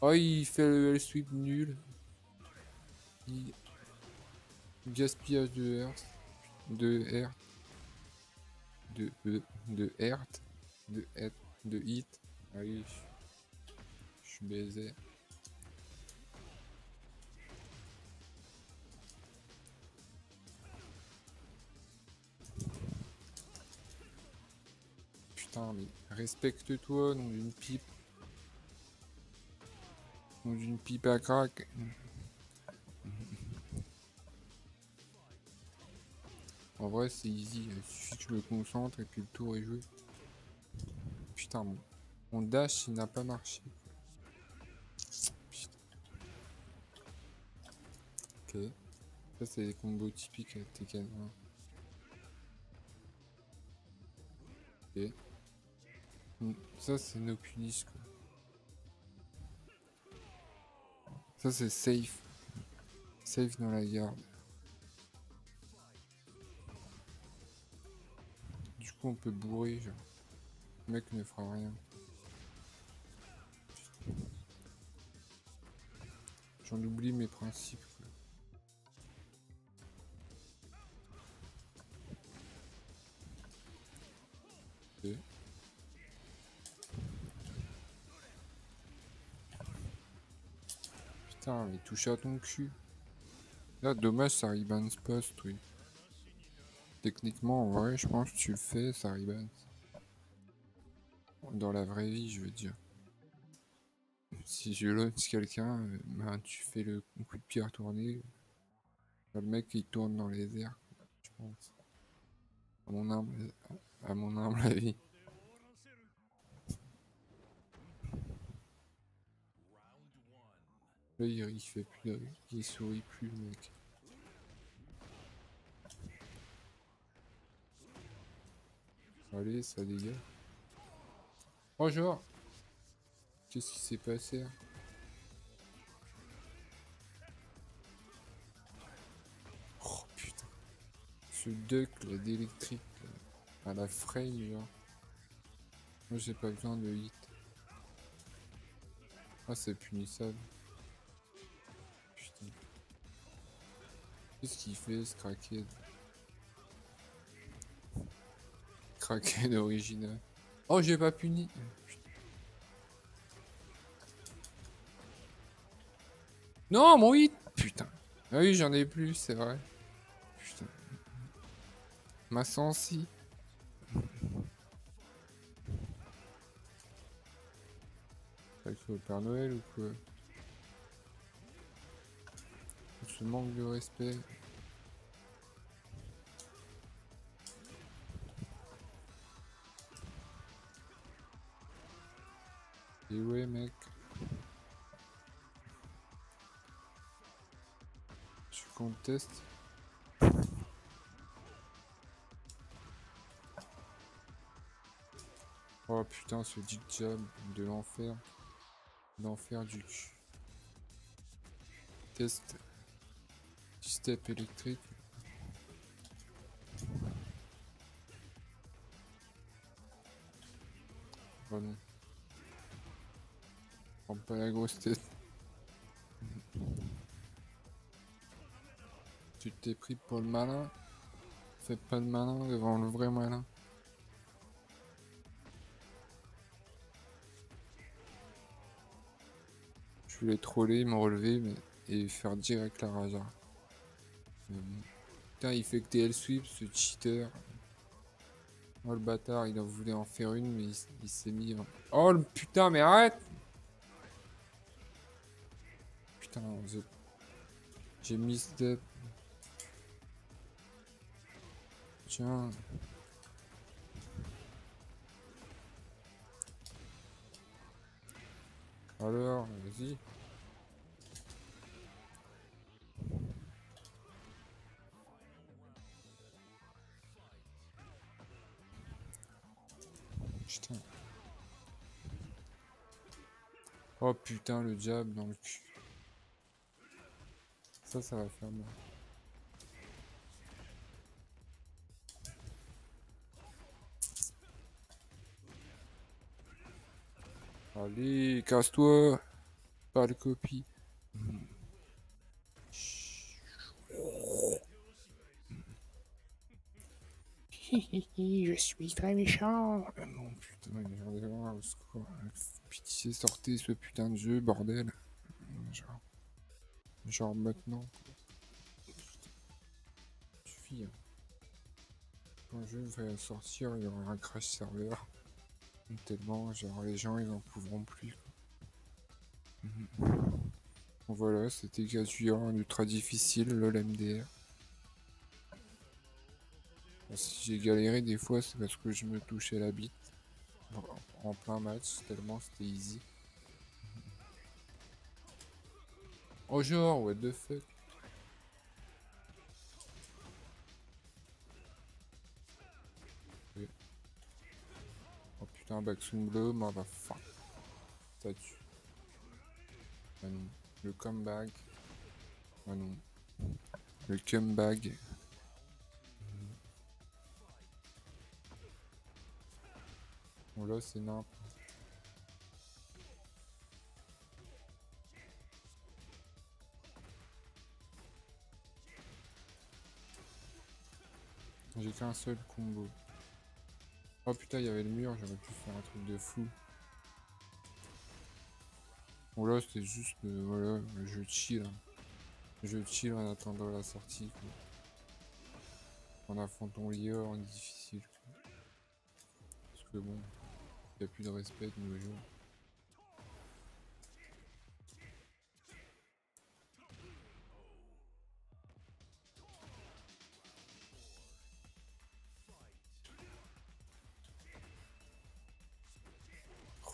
Oh, il fait le sweep nul. Il... Gaspillage de Hertz. De Hertz. De, de, de Hertz. De, de hit. Ah oui. Je suis baisé. Mais respecte-toi, nom d'une pipe. Nom d'une pipe à crack. En vrai, c'est easy. Il suffit que je me et puis le tour est joué. Putain, mon, dash, il n'a pas marché. Ok. Ça, c'est des combos typiques à Tekken Ok. Ça, c'est no punish, quoi. Ça, c'est safe. Safe dans la garde. Du coup, on peut bourrer, genre. Le mec ne fera rien. J'en oublie mes principes. Putain, mais touche à ton cul. Là, dommage, ça rebalance pas ce truc. Techniquement, en vrai, je pense que tu le fais, ça rebalance. Dans la vraie vie, je veux dire. Si je lance quelqu'un, ben, tu fais le coup de pierre tourner. Le mec, il tourne dans les airs, je pense. À mon humble, à mon humble avis. Là, il, fait plus, il sourit plus, mec. Allez, ça dégage. Bonjour. Qu'est-ce qui s'est passé Oh putain. Ce duck là d'électrique à la frame genre. Moi j'ai pas besoin de hit. Ah c'est punissable. Qu'est-ce qu'il fait ce craquet Kraken original. Oh, j'ai pas puni. Non, mon hit Putain. Ah oui, j'en ai plus, c'est vrai. Putain. Ma sensi. C'est le Père Noël ou quoi? Ce manque de respect. Et ouais mec. Tu contestes Oh putain ce dick jab de l'enfer. L'enfer du. Test. Step électrique. Non. Prends pas la grosse tête. Tu t'es pris pour le malin. Fais pas de malin devant le vrai malin. Je voulais troller, me relever et faire direct la raja. Putain, il fait que TL sweep, ce cheater. Oh le bâtard, il en voulait en faire une, mais il, s'est mis. Oh le putain, mais arrête! Putain, j'ai mis step. Tiens. Alors, vas-y. Oh putain, le diable dans le cul. Ça, ça va faire mal. Allez, casse-toi. Pas de copie. Je suis très méchant. Non, putain, regardez voir au secours. Pitié, sortez ce putain de jeu, bordel. Genre, genre maintenant. Suffit. Hein. Quand le jeu va sortir, il y aura un crash serveur. Tellement, genre, les gens, ils en pourront plus. Voilà, c'était casu ultra difficile, lol MDR. Si j'ai galéré des fois, c'est parce que je me touchais la bite en plein match, tellement c'était easy. Oh genre, what the fuck Oh putain, Backsoon Bleu, motherfuck. Ça tue. Ah. Le comeback. Ah. Le comeback. Là c'est n'importe. J'ai qu'un seul combo. Oh putain, il y avait le mur, j'aurais pu faire un truc de fou. Bon là c'était juste, euh, voilà, je chill. Hein. Je chill en attendant la sortie. En affrontant l'IA en difficile. Parce que bon, il n'y a plus de respect de nos jours.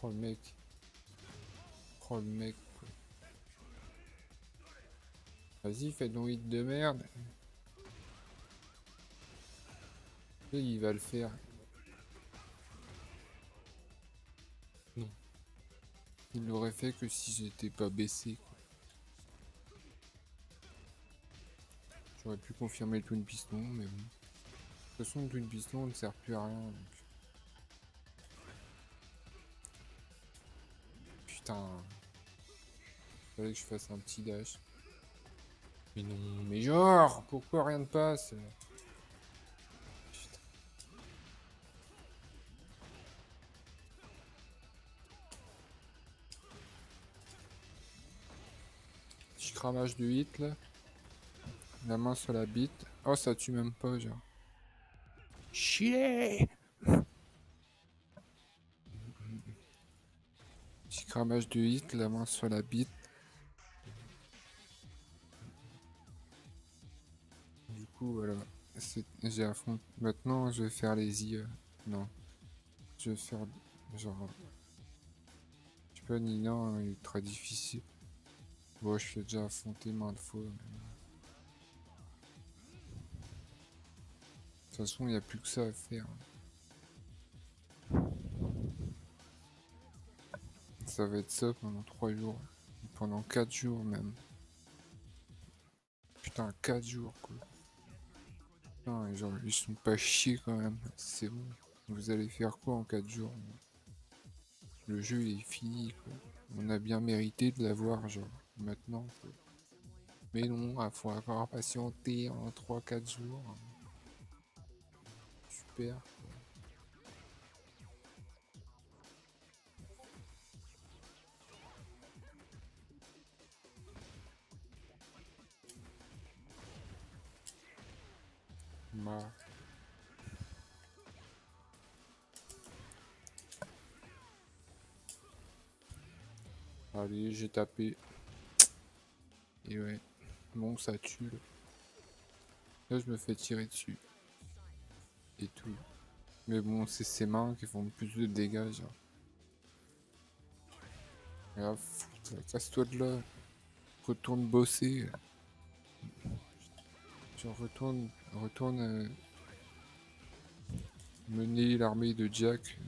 Oh le mec. Oh le mec. Vas-y, fais ton hit de merde. Et il va le faire. Il l'aurait fait que si j'étais pas baissé. J'aurais pu confirmer le Twin Piston, mais bon. De toute façon, le Twin Piston ne sert plus à rien. Putain. Fallait que je fasse un petit dash. Mais non, mais genre, pourquoi rien ne passe? Cramage de hit là. La main sur la bite. Oh, ça tue même pas, genre. Chier Petit cramage de hit, la main sur la bite. Du coup, voilà. J'ai à fond. Maintenant, je vais faire les IA. Non. Je vais faire genre. Je sais pas, Nina, hein, il est très difficile. Bon, je suis déjà affronté maintes fois. De toute façon, il n'y a plus que ça à faire. Ça va être ça pendant 3 jours. Pendant 4 jours même. Putain, 4 jours quoi. Putain, ils sont pas chiés quand même. C'est bon. Vous allez faire quoi en 4 jours Le jeu est fini quoi. On a bien mérité de l'avoir genre maintenant. Mais non, il faut encore patienter en 3-4 jours. Super. Allez, j'ai tapé. Et ouais. Bon, ça tue. Là. je me fais tirer dessus. Et tout. Mais bon, c'est ses mains qui font plus de dégâts, genre. Ah, casse-toi de là. Retourne bosser. Genre, retourne, retourne euh, mener l'armée de Jack.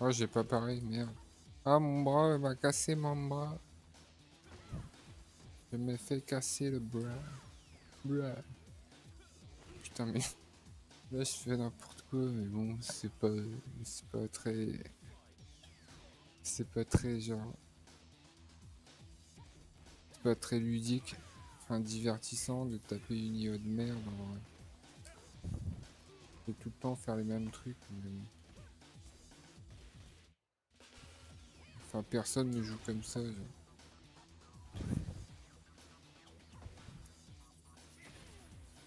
Oh, j'ai pas pareil, merde. Ah, mon bras va casser mon bras. Je me fais casser le bras. Putain, mais là, je fais n'importe quoi, mais bon, c'est pas, c'est pas très, c'est pas très genre, c'est pas très ludique, enfin divertissant de taper une IO de merde. En vrai tout le temps faire les mêmes trucs. Personne ne joue comme ça.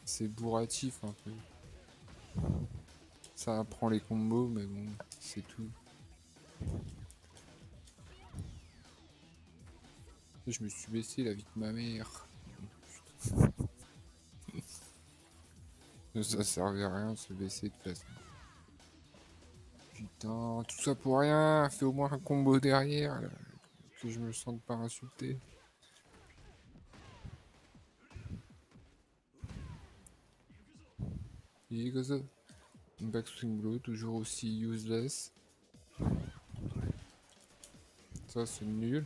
C'est bourratif. Ça apprend les combos, mais bon, c'est tout. Je me suis baissé la vie de ma mère. Ça servait à rien de se baisser de toute façon. Tout ça pour rien. Fais au moins un combo derrière. que je me sente pas insulté. Et comme ça. Backswing blow, toujours aussi useless. Ça c'est nul.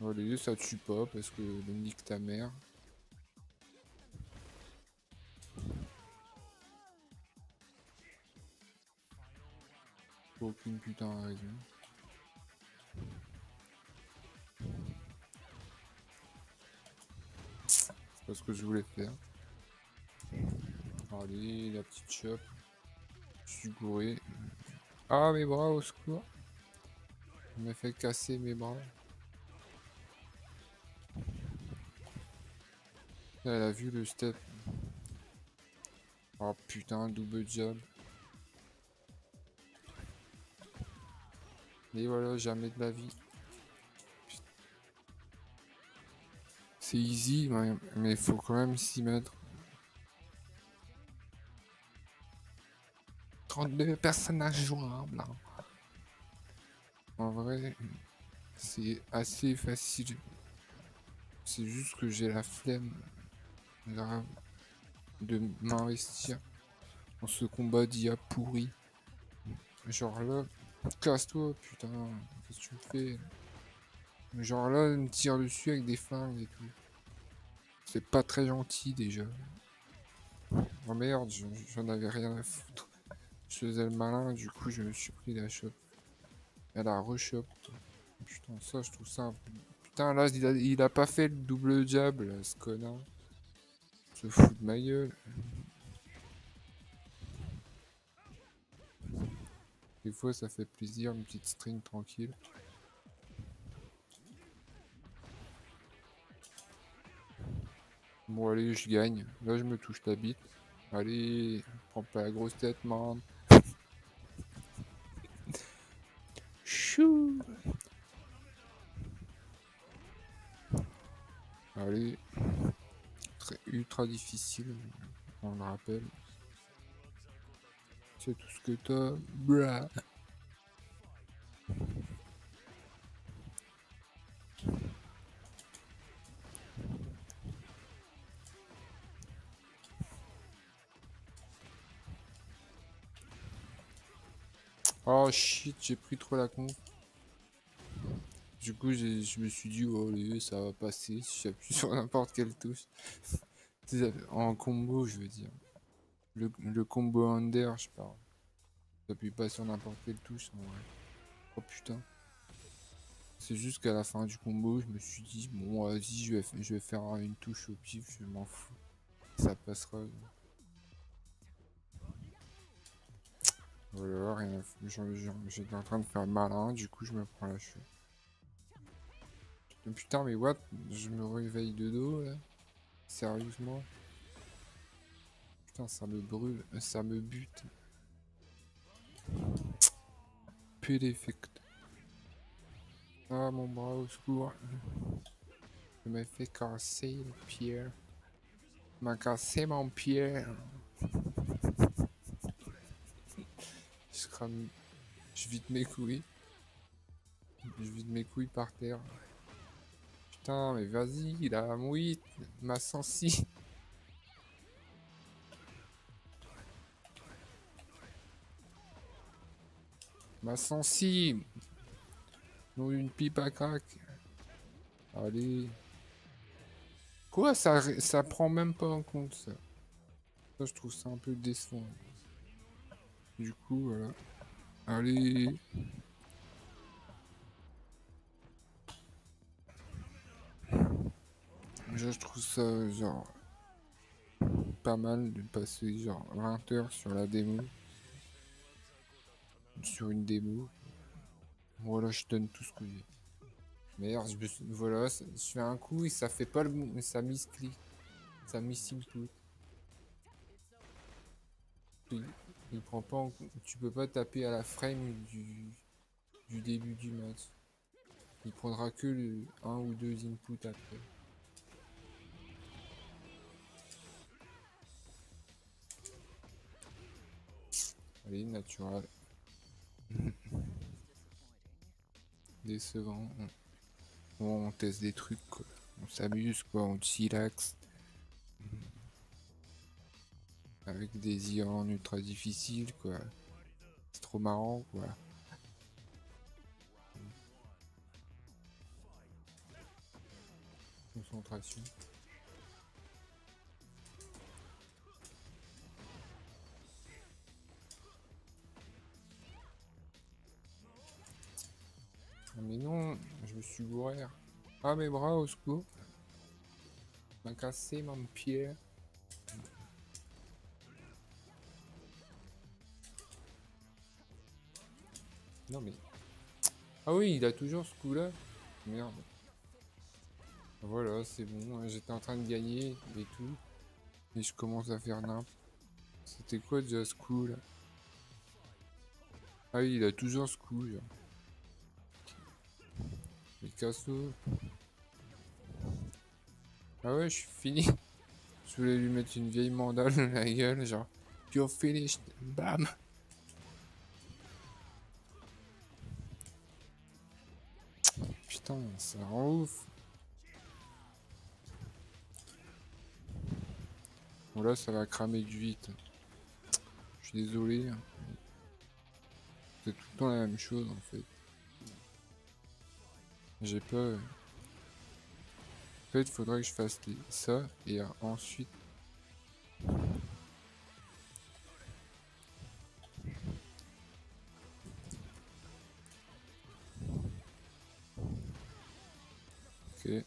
Allez, ça tue pas parce que le nique ta mère. Aucune putain de raison. C'est pas ce que je voulais faire. Allez, la petite chope. Je suis bourré. Ah, mes bras, au secours. Il m'a fait casser mes bras. Elle a vu le step. Oh putain, double job. Et voilà, jamais de la vie. C'est easy, mais il faut quand même s'y mettre. 32 personnages jouables. Hein. En vrai, c'est assez facile. C'est juste que j'ai la flemme de m'investir dans ce combat d'IA pourri. Genre là, Casse-toi, putain. Qu'est-ce que tu fais? Genre là, il me tire dessus avec des flingues et tout. C'est pas très gentil déjà. Oh merde, j'en avais rien à foutre. Je faisais le malin, du coup je me suis pris la chope. Elle a rechop. Putain, ça je trouve ça Putain, là il a, il pas fait le double jab là, ce connard. Se fout de ma gueule. Des fois, ça fait plaisir, une petite string tranquille. Bon, allez, je gagne. Là, je me touche la bite. Allez, prends pas la grosse tête, man. Chou. Allez. Très, ultra difficile, on le rappelle. C'est tout ce que t'as. Blah. Oh shit, j'ai pris trop la con. Du coup, je me suis dit, oh allez, ça va passer si j'appuie sur n'importe quelle touche. En combo, je veux dire. Le, combo under, je parle. J'appuie pas sur n'importe quelle touche en vrai. Oh putain. C'est juste qu'à la fin du combo, je me suis dit, bon, vas-y, je vais, je vais faire une touche au pif, je m'en fous. Ça passera. Voilà, rien j'en- j'en- J'étais en train de faire malin, du coup, je me prends la cheveux. Putain, mais what? Je me réveille de dos, là Sérieusement? Putain, ça me brûle, euh, ça me bute. Peu d'effect. Ah, mon bras au secours. Je me fais casser le pied. m'a cassé mon pied. Je crame. Je vide mes couilles. Je vide mes couilles par terre. Putain, mais vas-y, la mouille, ma sensi. Ma sensi. Non, une pipe à crack. Allez. Quoi, ça, ça prend même pas en compte ça. Ça, je trouve ça un peu décevant. Du coup, voilà. Allez. Je trouve ça genre pas mal de passer genre 20 heures sur la démo. Sur une démo. Voilà, je donne tout ce que j'ai. Merde, je voilà, je fais un coup et ça fait pas le mou- ça misclick. Ça miss input. Il, prend pas en Tu peux pas taper à la frame du, du début du match. Il prendra que le un ou deux inputs après. Allez, naturel. Décevant. Bon, on teste des trucs, quoi. On s'amuse, quoi. On chillaxe. Avec des ions ultra difficiles, quoi. C'est trop marrant, quoi. Concentration. Mais non, je me suis bourré. Ah mes bras au secours. m'a cassé mon pied. Non mais. Ah oui, il a toujours ce coup-là. Merde. Voilà, c'est bon. J'étais en train de gagner et tout. Et je commence à faire nimp. C'était quoi déjà ce coup là Ah oui, il a toujours ce coup. Genre. Picasso. Ah ouais, je suis fini. Je voulais lui mettre une vieille mandale dans la gueule, genre. You're finished. Bam. Putain, ça rend ouf. Bon là, ça va cramer du vite. Je suis désolé. hein. C'est tout le temps la même chose en fait. J'ai peur. En fait, il faudrait que je fasse ça et euh, ensuite. Ok.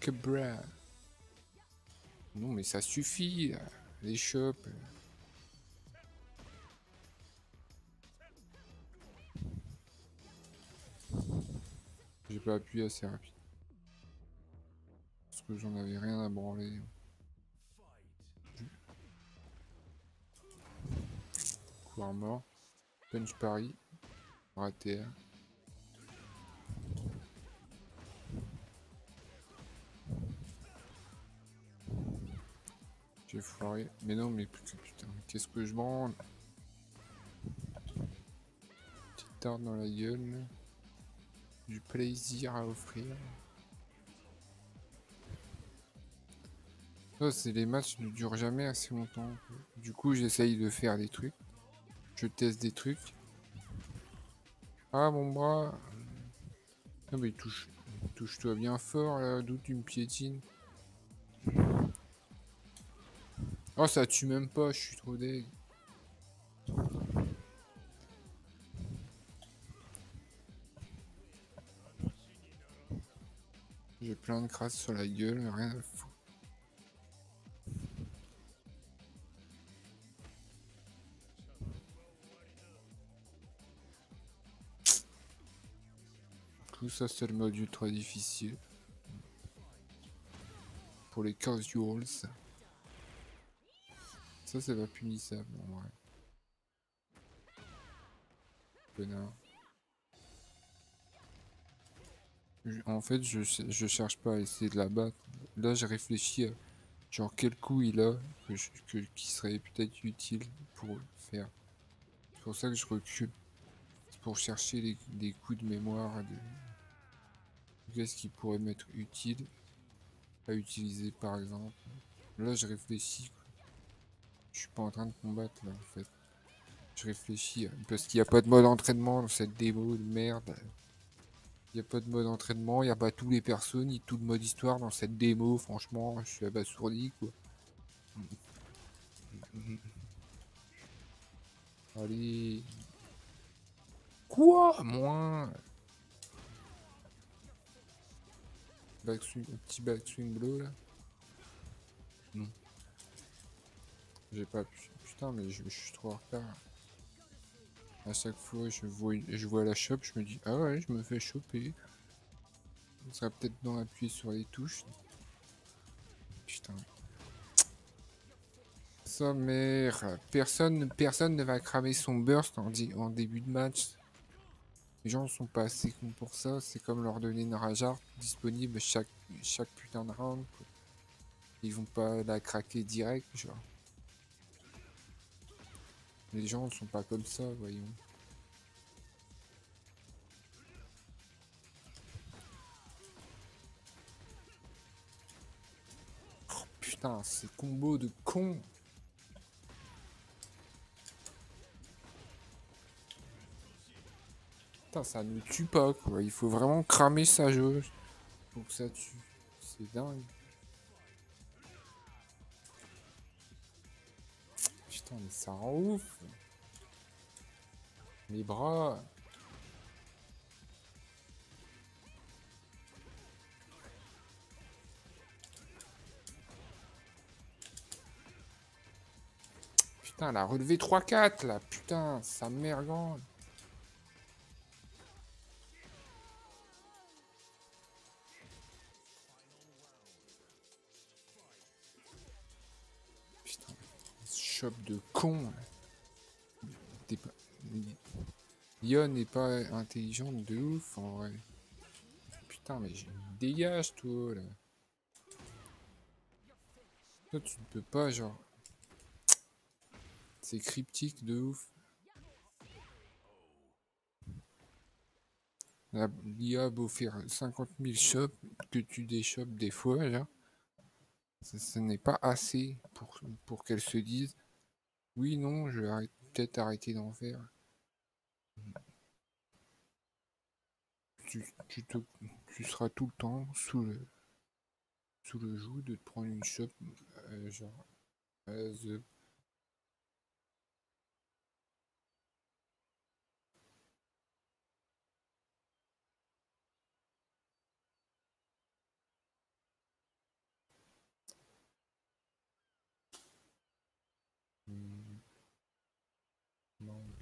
Que bra. Non, mais ça suffit là. Les shops. Pas appuyé assez rapide. Parce que j'en avais rien à branler. Couloir mort. Punch Paris. Raté. J'ai foiré. Mais non, mais putain, putain, qu'est-ce que je branle? Petite tarte dans la gueule. Du plaisir à offrir. Ça, c'est les matchs ne durent jamais assez longtemps. Du coup, j'essaye de faire des trucs. Je teste des trucs. Ah, mon bras. Ah, mais touche. Touche-toi bien fort, là, d'où tu me piétines. Oh, ça tue même pas, je suis trop deg. Plein de crasses sur la gueule, rien à foutre. Tout ça, c'est le mode ultra difficile. Pour les casuals. Ça, c'est pas punissable en vrai. En fait, je, je cherche pas à essayer de la battre. Là, j'ai réfléchi à genre quel coup il a que que- qui serait peut-être utile pour faire. C'est pour ça que je recule. C'est pour chercher les, des coups de mémoire. Qu'est-ce qui pourrait m'être utile à utiliser par exemple. Là, je réfléchis. Je suis pas en train de combattre là en fait. Je réfléchis hein, parce qu'il n'y a pas de mode entraînement dans cette démo de merde. Il n'y a pas de mode entraînement, il n'y a pas tous les personnes, ni tout le mode histoire dans cette démo. Franchement, je suis abasourdi quoi. Allez. Quoi? Moins Backswing, un petit backswing blow là Non. J'ai pas pu. Putain, mais je, je suis trop en retard. À chaque fois, je vois, je vois la shop, je me dis Ah ouais, je me fais choper. On serait peut-être dans appuyer sur les touches. Putain. Mère. Personne, personne ne va cramer son burst en, en début de match. Les gens sont pas assez cons pour ça. C'est comme leur donner une Rajart disponible chaque, chaque putain de round. quoi. Ils vont pas la craquer direct, genre. Les gens sont pas comme ça, voyons. Oh, putain, ces combos de cons. Putain, ça ne tue pas, quoi. Il faut vraiment cramer sa jauge pour que ça tue. C'est dingue. Ça rend ouf. Mes bras. Putain, elle a relevé 3-4 là. Putain, sa mère grande. De con. là. T'es pas... N'est pas intelligente de ouf en vrai. Putain, mais dégage toi là. Toi, tu ne peux pas, genre. C'est cryptique de ouf. L'IA beau faire 50 000 shops que tu déchopes des fois, là. Ce n'est pas assez pour, pour qu'elle se dise Oui, non, je vais peut-être arrêter d'en faire. Tu, seras tout le temps sous le, sous le joug de te prendre une shop, euh, genre, euh,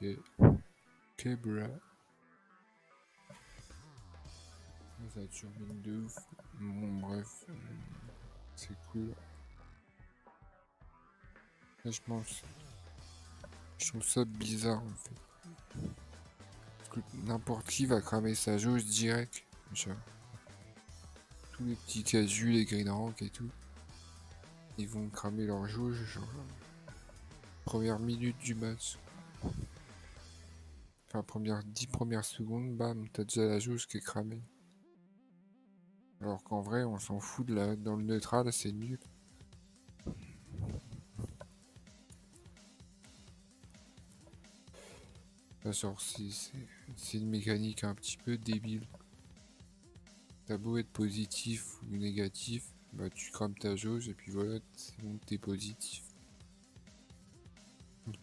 Ok. Kebra. Ça turbine de ouf. Bon, bref. C'est cool. Je pense. Je trouve ça bizarre en fait. Parce que n'importe qui va cramer sa jauge direct. Genre. Tous les petits casus, les green rank et tout. Ils vont cramer leur jauge genre. Première minute du match. Enfin, première 10 premières secondes, bam, t'as déjà la jauge qui est cramée. Alors qu'en vrai, on s'en fout de la dans le neutral, c'est nul. C'est une mécanique un petit peu débile. T'as beau être positif ou négatif, bah tu crames ta jauge et puis voilà, c'est bon, t'es positif.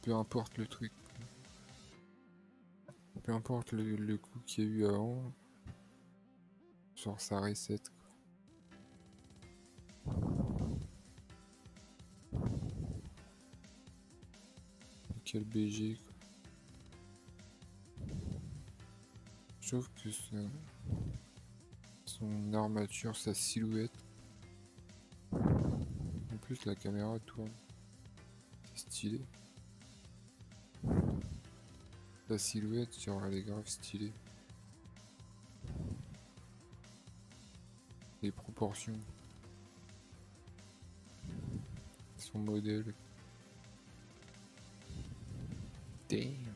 Peu importe le truc. Peu importe le, coup qu'il y a eu avant, genre ça reset. quoi. Quel BG quoi. Trouve que ça- son armature, sa silhouette. En plus la caméra tourne. C'est stylé. La silhouette, genre elle est grave stylée. Les proportions. Son modèle. Damn.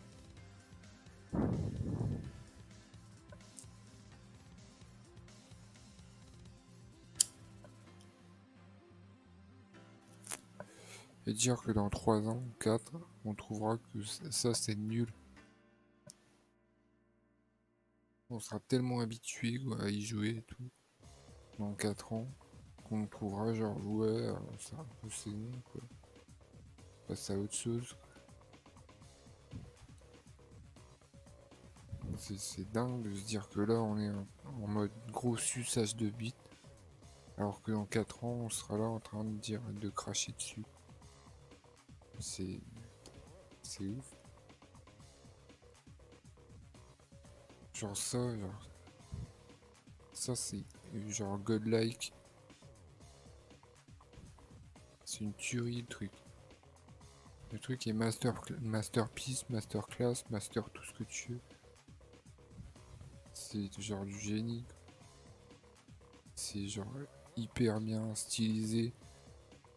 Et dire que dans 3 ans ou 4, on trouvera que ça, c'est nul. On sera tellement habitué à y jouer et tout. Dans 4 ans, qu'on trouvera genre ouais, euh, ça un peu c'est bon quoi. À autre chose. C'est- C'est dingue de se dire que là on est en, en mode gros suçage de bits. Alors que dans 4 ans on sera là en train de dire de cracher dessus. C'est. C'est ouf. Genre ça, genre. Ça c'est genre godlike. C'est une tuerie le truc. Le truc est master, masterpiece, masterclass, master tout ce que tu veux. C'est genre du génie. C'est genre hyper bien stylisé,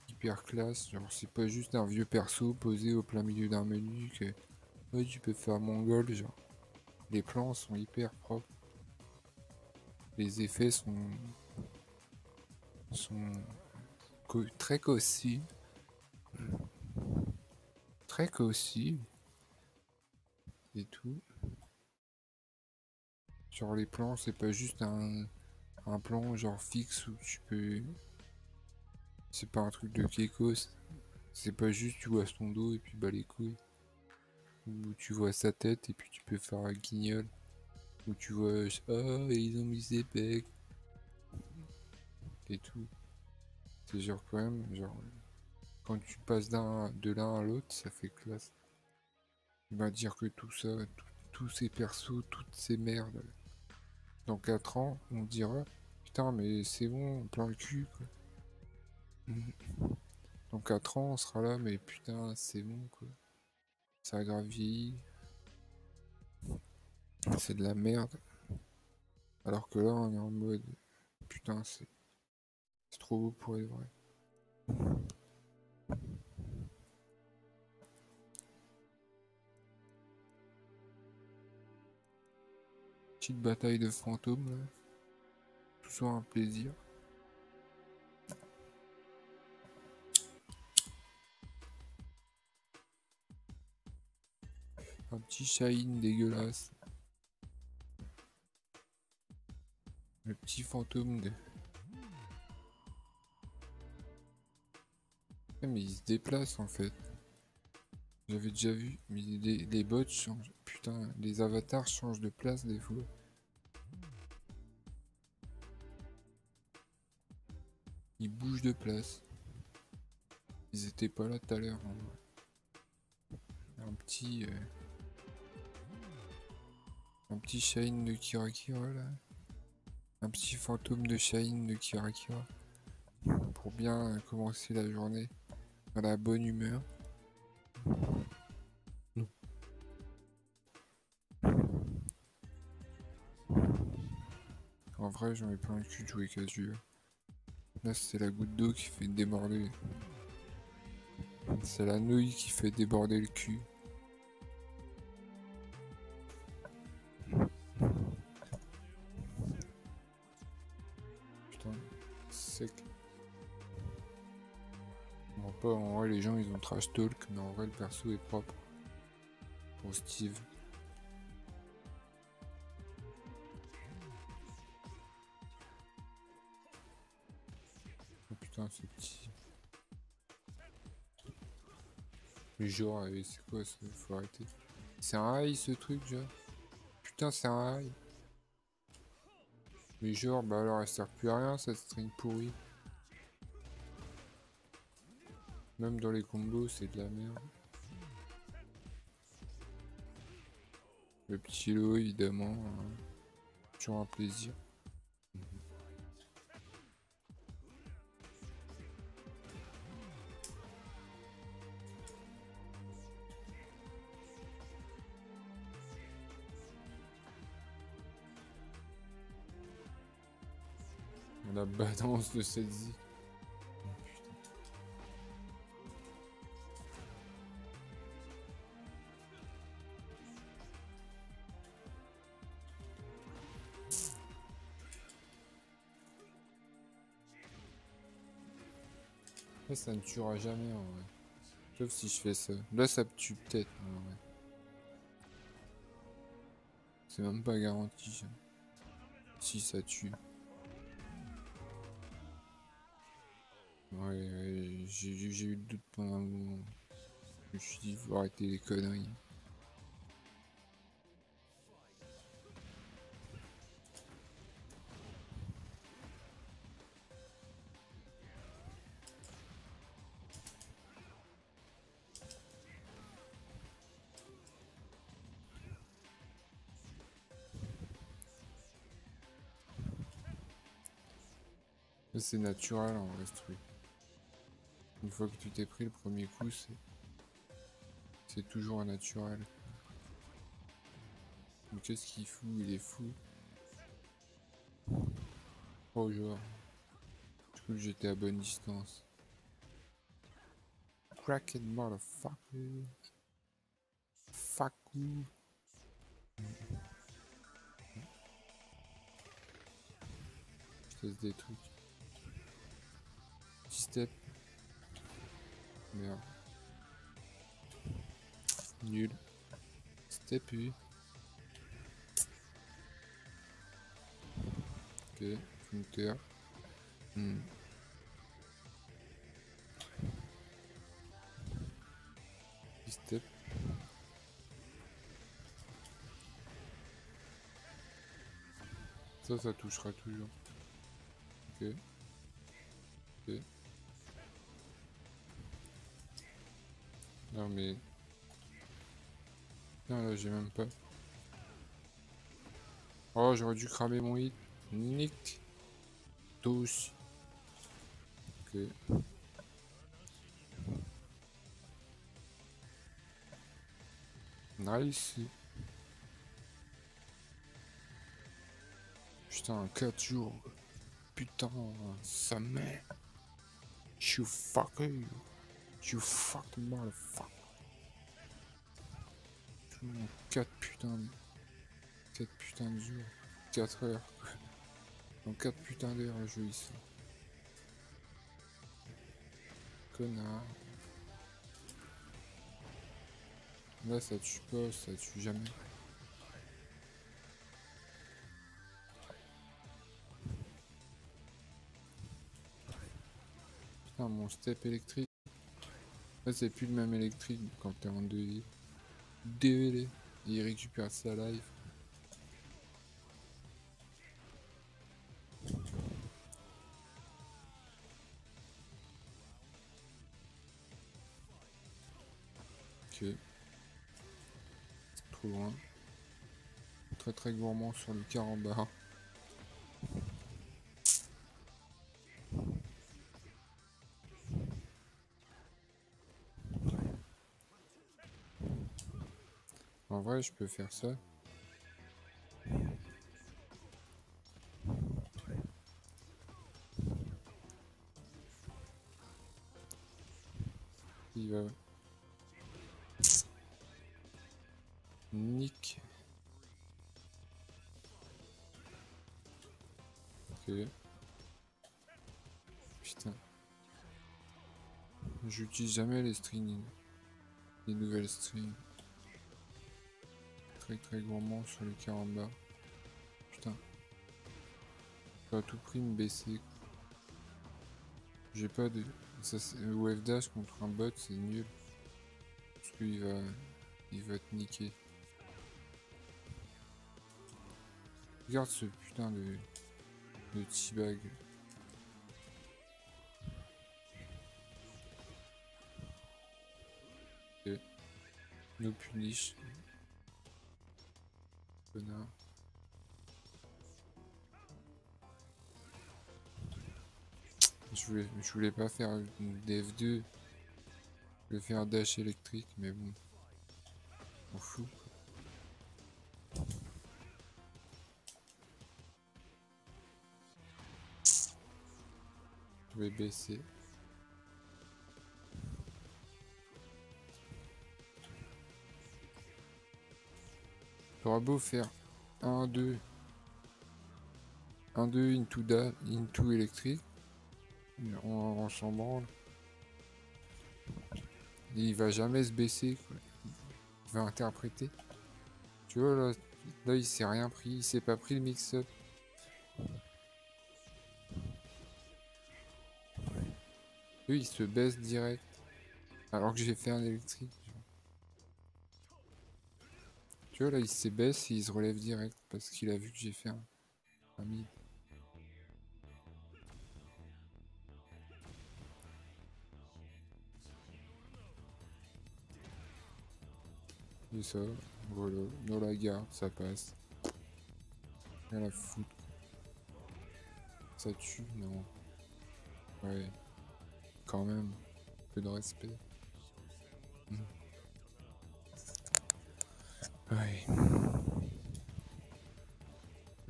hyper classe. Genre c'est pas juste un vieux perso posé au plein milieu d'un menu que ouais, tu peux faire mongol. Genre les plans sont hyper propres. Les effets sont sont très cosy. Très cosy. Et tout. Genre les plans, c'est pas juste un, un plan genre fixe où tu peux. C'est pas un truc de Kekos. C'est pas juste tu vois son dos et puis bah les couilles. Ou tu vois sa tête et puis tu peux faire un guignol. Ou tu vois oh ils ont mis ses pecs. Et tout. C'est genre quand même genre quand tu passes d'un de l'un à l'autre ça fait classe. Il va dire que tout ça, tous ces persos, toutes ces merdes. Dans 4 ans, on dira Putain, mais c'est bon, plein le cul. Quoi. Dans 4 ans, on sera là, mais putain, c'est bon, quoi. Ça a vieilli. C'est de la merde. Alors que là, on est en mode Putain, c'est c'est trop beau pour être vrai. Petite bataille de fantômes, là. Toujours un plaisir. Un petit Shine dégueulasse. Le petit fantôme de... Mais il se déplace en fait. J'avais déjà vu, mais les, bots changent. Putain, les avatars changent de place des fois. Ils bougent de place. Ils étaient pas là tout à l'heure. Hein. Un petit... Euh, un petit Shine de Kirakira là. Un petit fantôme de Shine de Kirakira. Pour bien commencer la journée dans la bonne humeur. En vrai, j'en ai plein le cul de jouer casual. Là, c'est la goutte d'eau qui fait déborder. C'est la nouille qui fait déborder le cul. Trash talk, mais en vrai, le perso est propre. Pour Steve. Oh putain, c'est petit. Le genre, euh, c'est quoi ça Faut arrêter. C'est un high ce truc, genre? Putain, c'est un high. Mais genre, bah alors elle sert plus à rien cette string pourrie. Même dans les combos, c'est de la merde. Le petit lot, évidemment. hein. Toujours un plaisir. La badance de cette zik. Ça ne tuera jamais en vrai. Sauf si je fais ça. Là, ça me tue peut-être en vrai. C'est même pas garanti. Si ça tue. Ouais, j'ai eu le doute pendant un moment. Je me suis dit, faut arrêter les conneries. Naturel en truc. Une fois que tu t'es pris le premier coup, c'est. C'est toujours naturel. Mais qu'est-ce qu'il fout? Il est fou. Oh, genre. Je crois que j'étais à bonne distance. Cracked motherfucker. Fuck you. Je teste des trucs. Step. Merde. Nul. Step U. Ok, counter. Hmm. Step. Ça, ça touchera toujours. Ok. Ok. Non mais... Non là j'ai même pas. Oh j'aurais dû cramer mon hit. Nick. Tous. Ok. Nice. Putain, 4 jours. Putain, sa mère. You fucker. You fucking motherfucker. 4 putains de... 4 putains de jours. 4 heures. Dans 4 putains d'heures le jeu sort. Connard. Là ça tue pas, ça tue jamais. Putain mon step électrique. C'est plus le même électrique quand t'es en 2 DVD. Il récupère sa life. Ok. Trop loin. Très très gourmand sur le carambar. Je peux faire ça. Il va... Nick. Ok. Putain. J'utilise jamais les strings. Les nouvelles strings. Très très gourmand sur les carambas. Putain. Faut à tout prix me baisser. J'ai pas de... Ça, OF dash contre un bot c'est nul. Parce qu'il va... Il va te niquer. Regarde ce putain de... De T-Bag. No punish. Je voulais, pas faire une DF2. Je voulais faire un dash électrique, mais bon. On fout. Je vais baisser. J'aurais beau faire 1, 2, 1, 2 into, da, into électrique. On, on s'en branle. Il va jamais se baisser. Quoi. Il va interpréter. Tu vois là, là il s'est rien pris. Il s'est pas pris le mix-up. Lui il se baisse direct. Alors que j'ai fait un électrique. Là il se baisse et il se relève direct parce qu'il a vu que j'ai fait un, un. Et ça, voilà, dans la gare, ça passe. Rien la foutre. Ça tue, non. Ouais. Quand même. Peu de respect. Ouais.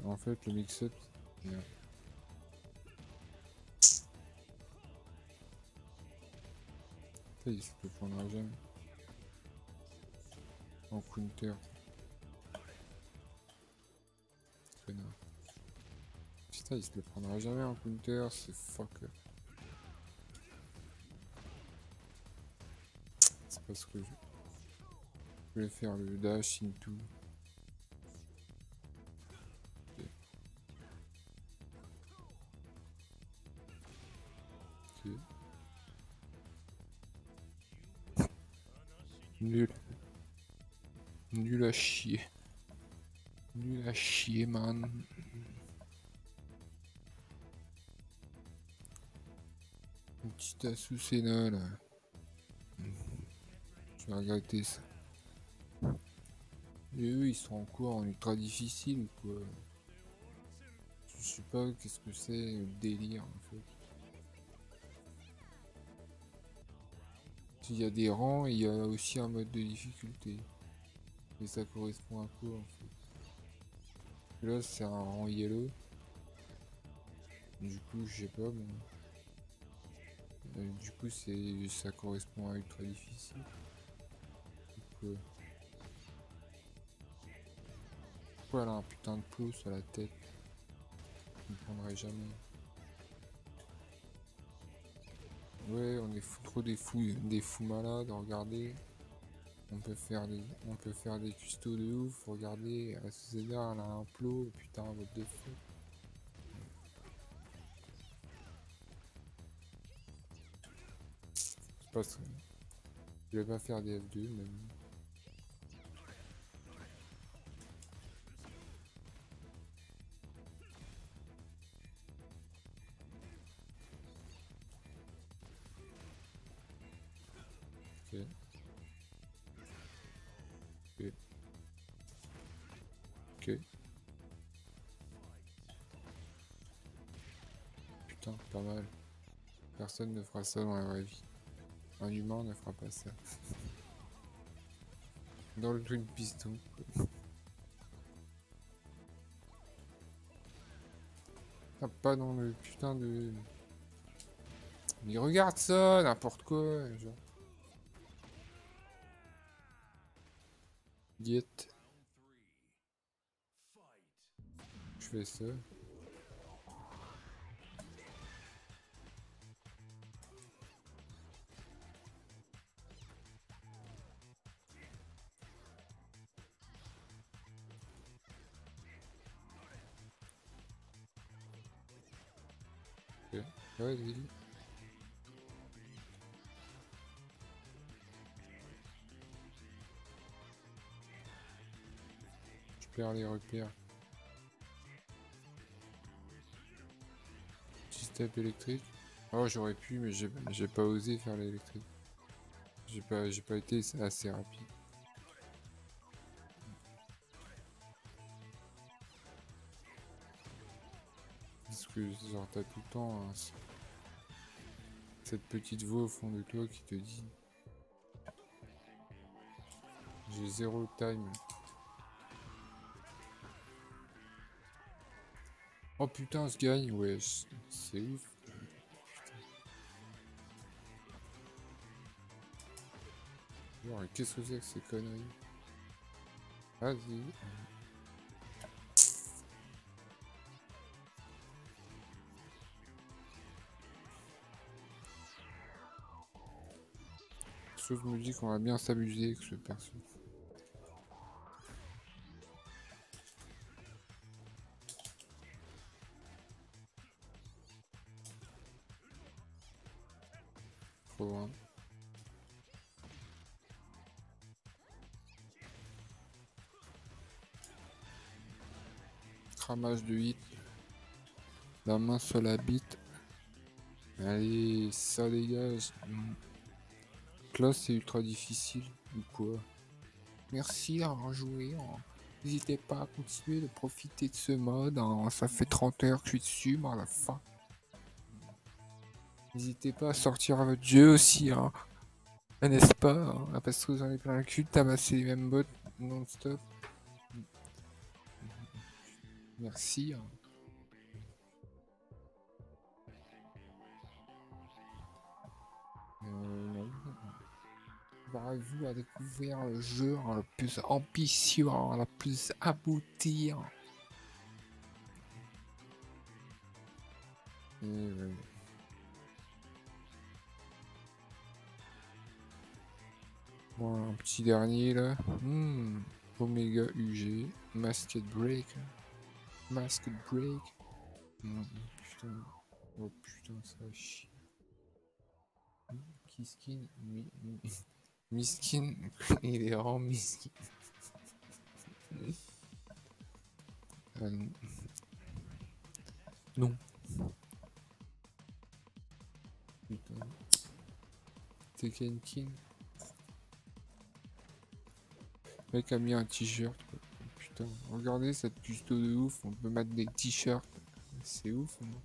En fait, le mix-up, yeah. il se le prendra jamais. En counter. Putain, il se le prendra jamais en counter, c'est fucker. C'est parce que je... je voulais faire le dash into. Ok. Ok. Nul. Nul à chier. Nul à chier, man. Un petit Asusena. Je vais regretter ça. Eux ils sont en cours en ultra difficile quoi Je sais pas qu'est-ce que c'est le délire en fait. Il y a des rangs, il y a aussi un mode de difficulté. Et ça correspond à quoi en fait? Là c'est un rang yellow. Du coup je sais pas bon. Euh, du coup c'est ça correspond à ultra difficile. Elle a un putain de pouce à la tête Je ne comprendrai jamais. Ouais on est trop des fous des fous malades, regardez. On peut faire des, on peut faire des custos de ouf. Regardez, elle a un plot, putain, votre de fou. Je vais pas faire des F2 même. Ne fera ça dans la vraie vie. Un humain ne fera pas ça. Dans le Twin Piston. Ah, pas dans le putain de... Mais regarde ça, n'importe quoi. Genre. Je fais ça. Les repères. Step électrique. Oh, j'aurais pu, mais j'ai pas osé faire l'électrique. J'ai pas, pas été assez rapide. Parce que genre t'as tout le temps hein, cette petite voix au fond de toi qui te dit j'ai zéro time. Oh putain, ce gagne, ouais, c'est ouf. Qu'est-ce que c'est que ces conneries? Vas-y. Sauf me dis qu'on va bien s'amuser avec ce perso. Cramage de hit. La main sur la bite. Allez, ça dégage. Là, c'est ultra difficile ou quoi? Merci d'avoir joué. hein. N'hésitez pas à continuer de profiter de ce mode. hein. Ça fait 30 heures que je suis dessus, mais à la fin. N'hésitez pas à sortir votre jeu aussi. Hein. N'est-ce pas Parce que vous en avez plein le cul de tabasser les mêmes bots non-stop. Merci. hein. Euh. Préparez-vous à découvrir le jeu hein, le plus ambitieux, hein, le plus abouti. hein. Bon, un petit dernier là. Hmm. Omega UG. Masked Break. Masked Break. Putain. Oh putain, ça va chier. Kiskin. Mi, mi- miskin. Il est vraiment miskin. Non. Non. Putain. Tekken King. Le mec a mis un t-shirt. quoi. Regardez cette custo de ouf. On peut mettre des t-shirts. C'est ouf, non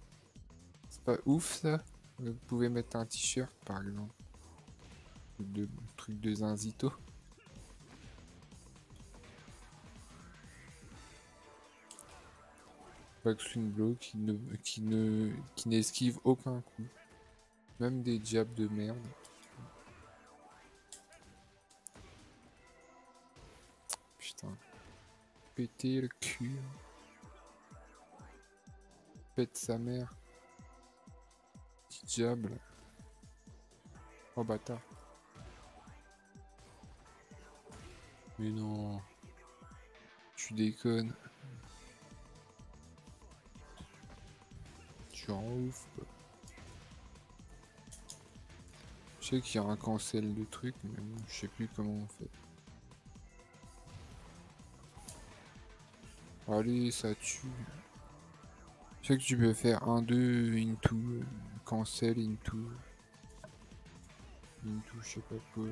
C'est pas ouf ça? Vous pouvez mettre un t-shirt par exemple. De truc de zinzito. Backswing blow qui ne qui ne qui n'esquive aucun coup. Même des jabs de merde. Péter le cul. Pète sa mère. Petit jab là. Oh bâtard. Mais non. Tu déconnes. Tu en ouf. Je sais qu'il y a un cancel de trucs, mais je sais plus comment on fait. Allez, ça tue. Je sais que tu peux faire 1, 2, into, cancel, into. Into, je sais pas quoi.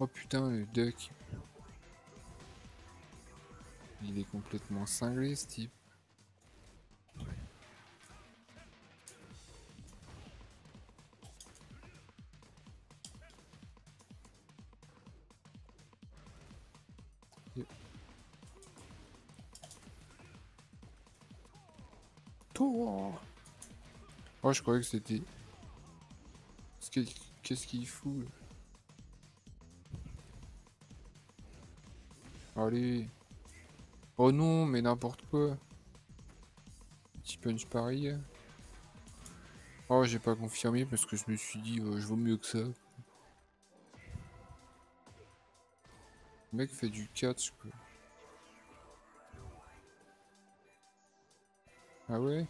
Oh putain, le duck. Il est complètement cinglé ce type. Oh, je croyais que c'était. Qu'est-ce qu'il fout Allez. Oh non, mais n'importe quoi. Petit punch pareil. Oh, j'ai pas confirmé parce que je me suis dit, euh, je vaux mieux que ça. Le mec fait du catch quoi. Ah ouais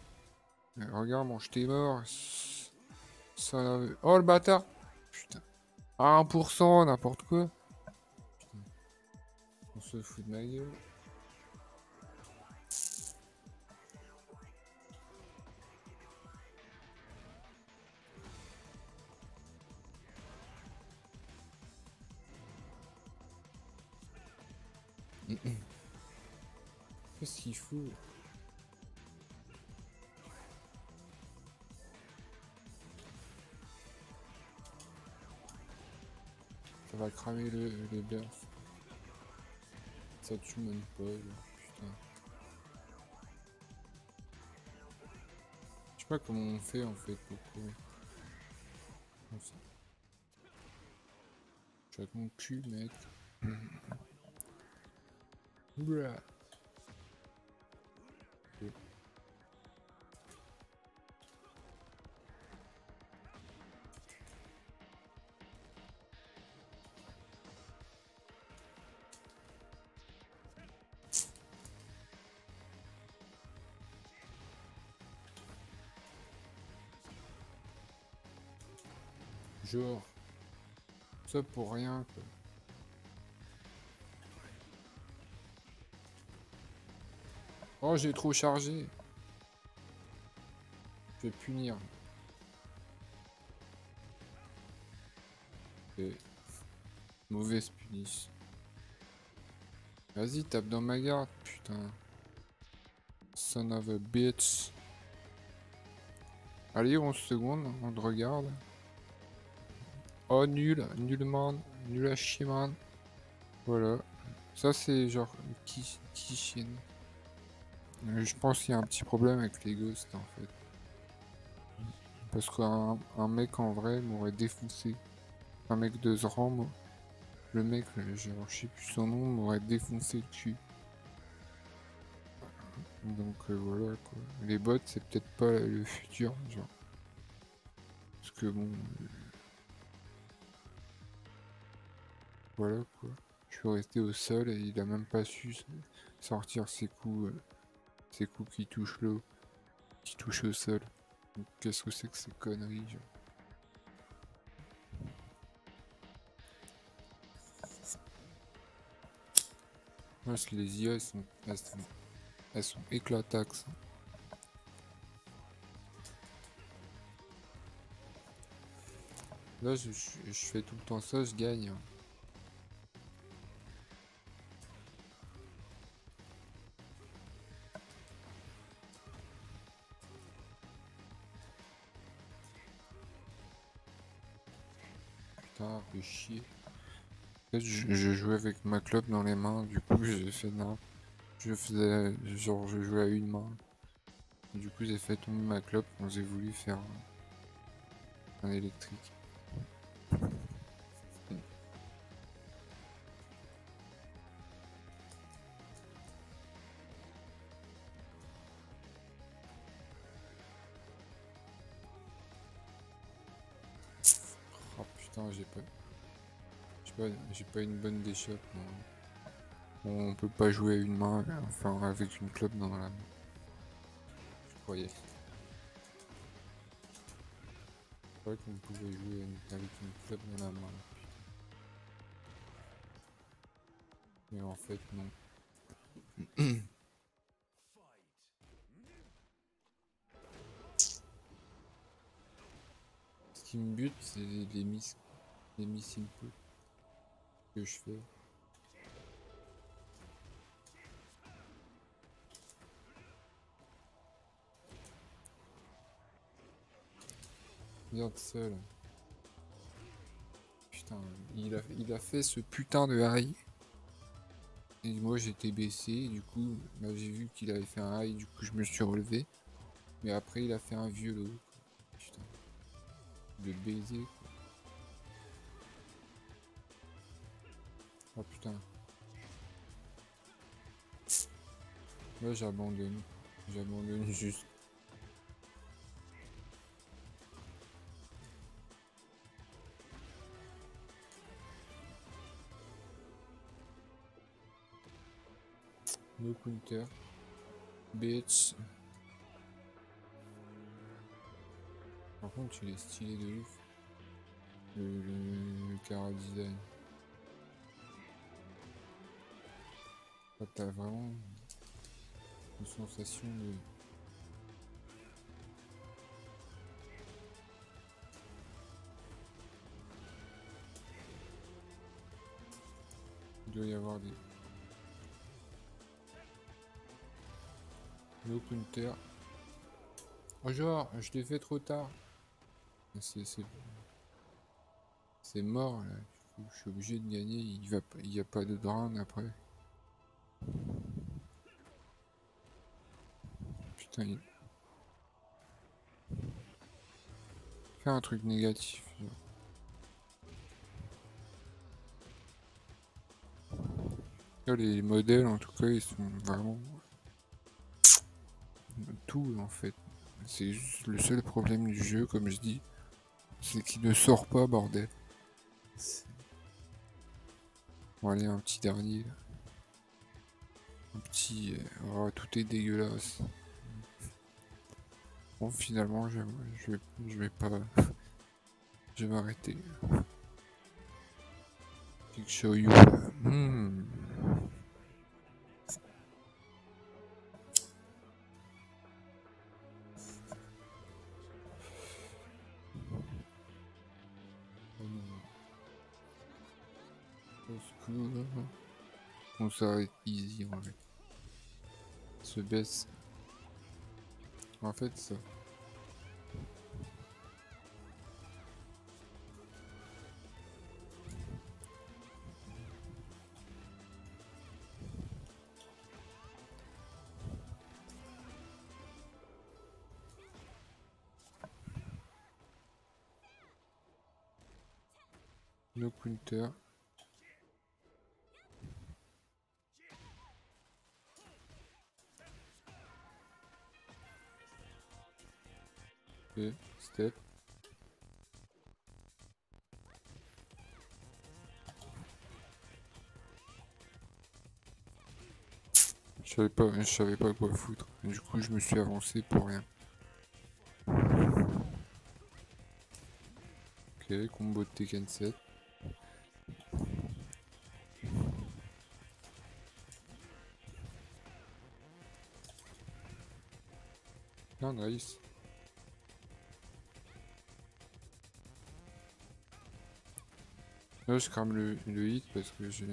Euh, Regarde, mon t'es mort. Ça... Oh le bâtard Putain. Ah, 1%, n'importe quoi. Putain. On se fout de ma gueule. Qu'est-ce qu'il fout? Cramer le, les bursts. Ça tue même pas, putain. Je sais pas comment on fait en fait pour courir. Je suis avec mon cul, mec. Oula. Ça pour rien. Oh, j'ai trop chargé. Je vais punir. Et... Mauvaise punition. Vas-y, tape dans ma garde, putain. Son of a bitch. Allez, 11 secondes, on te regarde. Oh, nul, nullement, nul à. Voilà. Ça, c'est genre chine. Euh, Je pense qu'il y a un petit problème avec les ghosts en fait. Parce qu'un un mec en vrai m'aurait défoncé. Un mec de Zran, moi. le mec, genre, je sais plus son nom, m'aurait défoncé le cul. Donc euh, voilà quoi. Les bots c'est peut-être pas le futur, genre. Parce que bon. Voilà quoi. Je suis resté au sol et il a même pas su sortir ses coups. euh, ces coups qui touchent l'eau, qui touchent au sol. Qu'est-ce que c'est que ces conneries genre? Les IA, elles sont, elles sont, elles sont éclataxes. Là, je, je- je fais tout le temps ça, je gagne. Putain, fais chier. Je, jouais avec ma clope dans les mains, du coup j'ai fait non. Je faisais genre je jouais à une main. Du coup j'ai fait tomber ma clope quand j'ai voulu faire un électrique. Pas, une bonne déchoppe. non. On peut pas jouer à une main, enfin avec une clope dans la main. Je croyais. C'est vrai qu'on pouvait jouer avec une club dans la main. Mais en fait, non. Ce qui me bute, c'est les miss, les miss input que je fais. Regarde seul. Putain, il a, il a fait ce putain de high. Et moi j'étais baissé, du coup, bah, j'ai vu qu'il avait fait un high, du coup je me suis relevé. Mais après il a fait un vieux lot. Putain. De baiser Oh putain. Là j'abandonne. J'abandonne juste. No counter. Bitch. Par contre, il est stylé de ouf. Le, le, Ah, T'as vraiment une sensation de. Il doit y avoir des. No counter. Oh genre, je l'ai fait trop tard. C'est c'est mort là. Je suis obligé de gagner. Il pas- il y a pas de drain après. Faire un truc négatif. les modèles en tout cas ils sont vraiment tout en fait. C'est juste le seul problème du jeu, comme je dis, c'est qu'il ne sort pas, bordel. Bon, allez, un petit dernier. Un petit. euh, Oh, tout est dégueulasse. Bon, finalement, je, je, vais, je vais pas. Je vais m'arrêter. Show you. Hmm. On s'arrête easy en fait. Se baisse. En fait ça. No counter. Je savais pas, je savais pas quoi foutre. Du coup, je me suis avancé pour rien. Ok, combo de Tekken 7. Ah, nice. Là, je crame le, le hit parce que j'ai.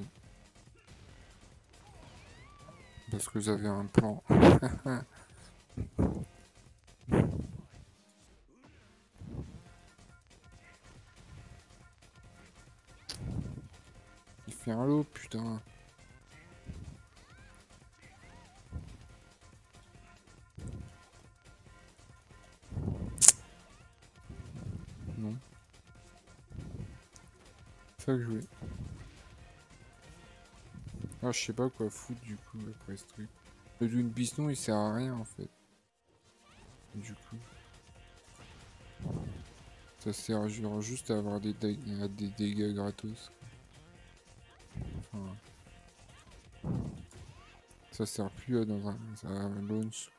Parce que j'avais un plan. que je. Ah, je sais pas quoi foutre du coup après ce truc. Le Dune Piston il sert à rien en fait. Du coup. Ça sert juste à avoir des, à des dégâts gratos. Ça sert plus à dans un, un launch.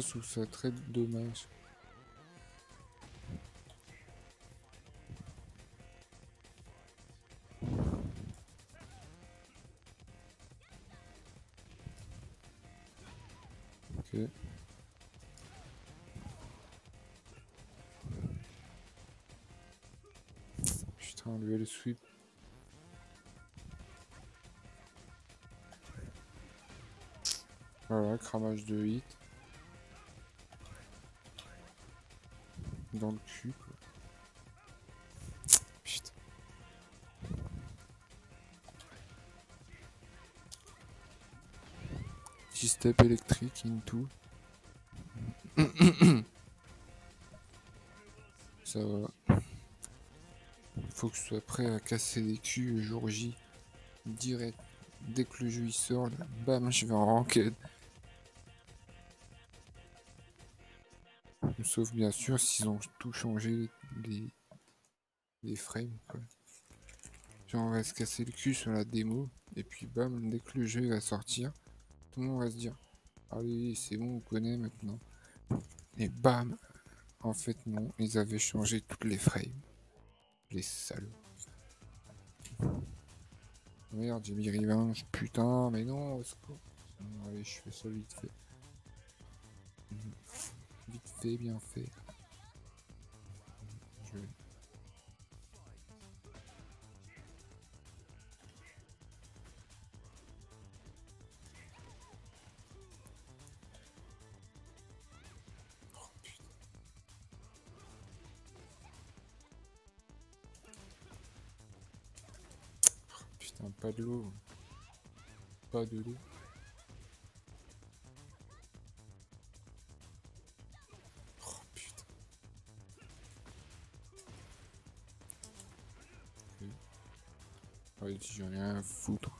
Je trouve ça très dommage. Dans le cul, quoi. Putain. Step électrique into. Ça va. Faut que je sois prêt à casser les culs le jour J. Direct. Dès que le jeu il sort, là, bam, je vais en ranked. Sauf bien sûr s'ils ont tout changé les, les frames. Quoi. Genre on va se casser le cul sur la démo. Et puis bam, dès que le jeu va sortir, tout le monde va se dire Allez, c'est bon, on connaît maintenant. Et bam En fait non, ils avaient changé toutes les frames. Les salauds. Merde, j'ai mis revenge, putain, mais non, au secours. Allez, je fais ça vite fait. Vite fait, bien fait. Je... Oh, putain. Oh, putain, pas de l'eau. Pas de l'eau. Si j'en ai rien à foutre.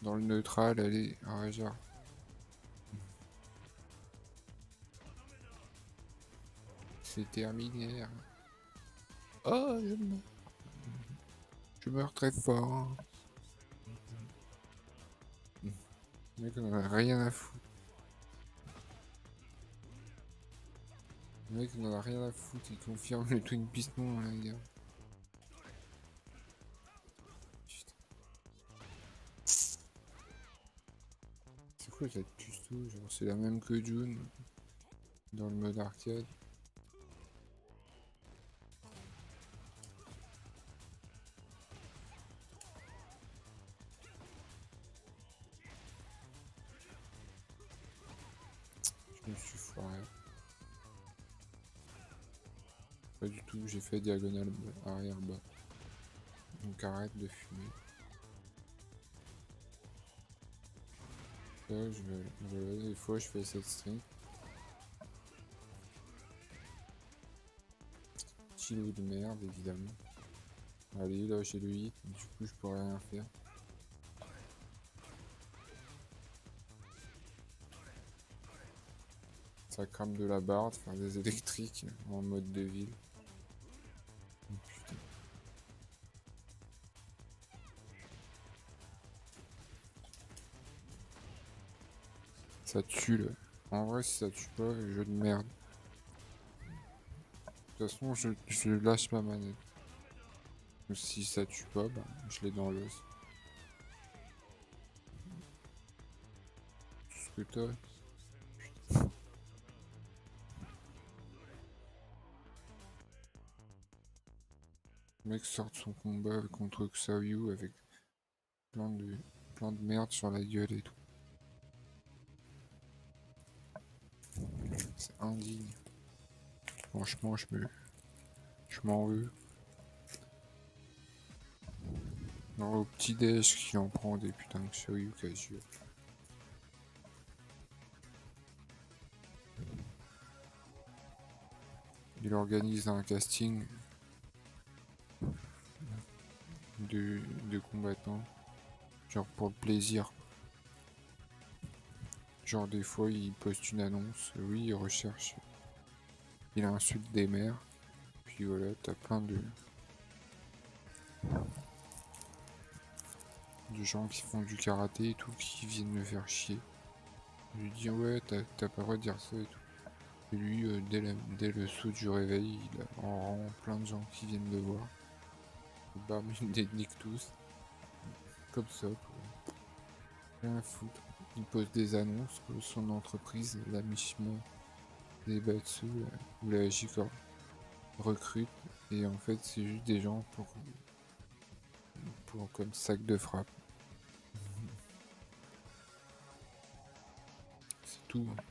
Dans le neutral, allez, Rajar. C'est terminé. Oh, je meurs. Je meurs très fort. Le mec, on a rien à foutre. Le mec, on a rien à foutre. Il confirme le Twin Piston, là, les gars. C'est la même que June dans le mode arcade. Je me suis foiré. Pas du tout, j'ai fait diagonale bas- arrière bas. Donc arrête de fumer. Des fois je fais cette string. Chilo de merde évidemment. Allez là le hit, du coup je pourrais rien faire. Ça crame de la barre, de faire des électriques en mode de ville. Ça tue le. En vrai, si ça tue pas, jeu de merde. De toute façon, je, lâche ma manette. Si ça tue pas, bah, je l'ai dans l'os. Ce que t'as? Mec sort son combat contre Xiaoyu avec plein de, plein de merde sur la gueule et tout. C'est indigne. Franchement, je me. Je m'en veux. Non, au petit déj qui en prend des putains de Xiaoyu casual. Il organise un casting de, de combattants. Genre pour le plaisir. Genre des fois il poste une annonce, oui il recherche, il insulte des mères, puis voilà, t'as plein de... gens qui font du karaté et tout, qui viennent me faire chier. Je lui dis ouais t'as pas le droit de dire ça et tout. Et lui, euh, dès, dès, le saut du réveil, il en rend plein de gens qui viennent le voir. Bam, il les tous. Comme ça, quoi. Rien à foutre. Il pose des annonces que son entreprise, la Mishima Batsu ou la Jikor recrute. Et en fait, c'est juste des gens pour, pour comme sac de frappe. C'est tout. Hein.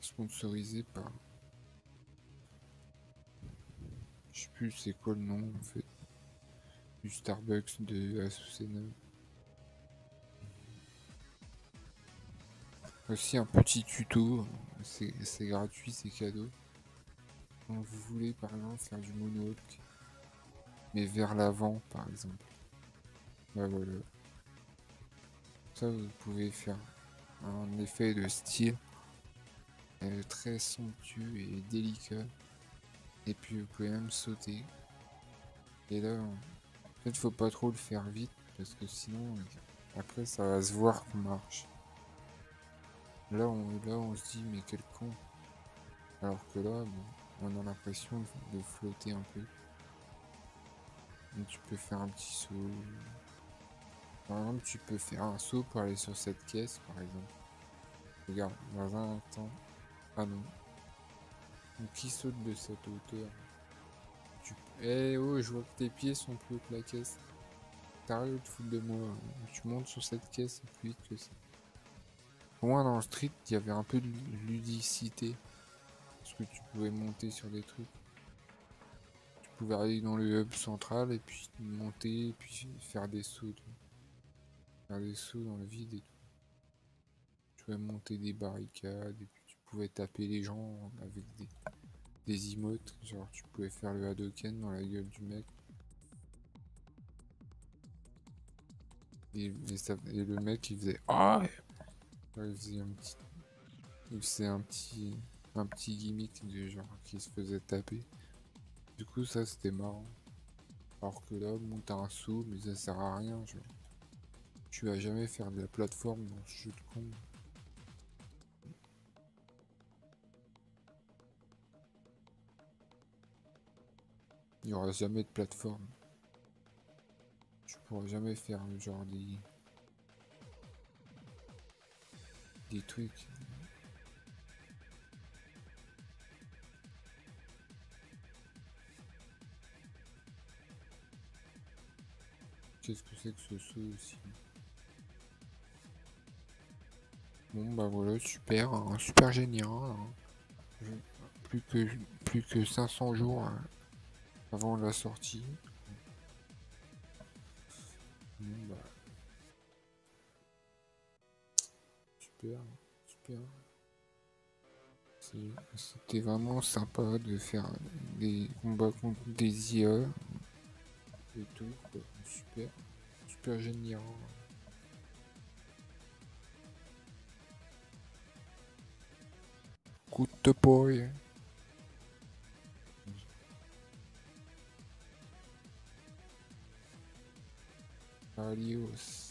Sponsorisé par Je sais plus c'est quoi le nom en fait. Du Starbucks de Asusena. Aussi un petit tuto, c'est gratuit, c'est cadeau. Quand vous voulez par exemple faire du moonwalk, mais vers l'avant par exemple. Bah voilà. Ça vous pouvez faire un effet de style euh, très somptueux et délicat. Et puis vous pouvez même sauter. Et là, fait, faut pas trop le faire vite parce que sinon, après, ça va se voir qu'on marche. Là on, là, on se dit, mais quel con. Alors que là, on a l'impression de flotter un peu. tu peux faire un petit saut. Par exemple, tu peux faire un saut pour aller sur cette caisse, par exemple. Regarde, dans un temps. Ah non, qui saute de cette hauteur? Eh oh, je vois que tes pieds sont plus hauts que la caisse. T'arrêtes de foutre de moi. Tu montes sur cette caisse plus vite que ça. Au moins dans le street, il y avait un peu de ludicité. Parce que tu pouvais monter sur des trucs. Tu pouvais aller dans le hub central et puis monter et puis faire des sauts. Faire des sauts dans le vide et tout. Tu pouvais monter des barricades et puis pouvais taper les gens avec des, des emotes, genre tu pouvais faire le Hadoken dans la gueule du mec. Et, le mec il faisait ah il faisait un petit il faisait un petit un petit gimmick de genre qui se faisait taper. Du coup ça c'était marrant. Alors que là bon t'as un saut mais ça sert à rien. Tu vas jamais faire de la plateforme dans ce jeu de con. Jamais de plateforme. Tu pourras jamais faire genre des... Des trucs. Qu'est-ce que c'est que ce saut aussi? Bon bah voilà, super, hein, super génial. Hein. Plus que plus que 500 jours. Hein avant la sortie. Bah. Super, super. C'était vraiment sympa de faire des combats contre des IA et tout. Super, super génial. Coup de boy. Adios.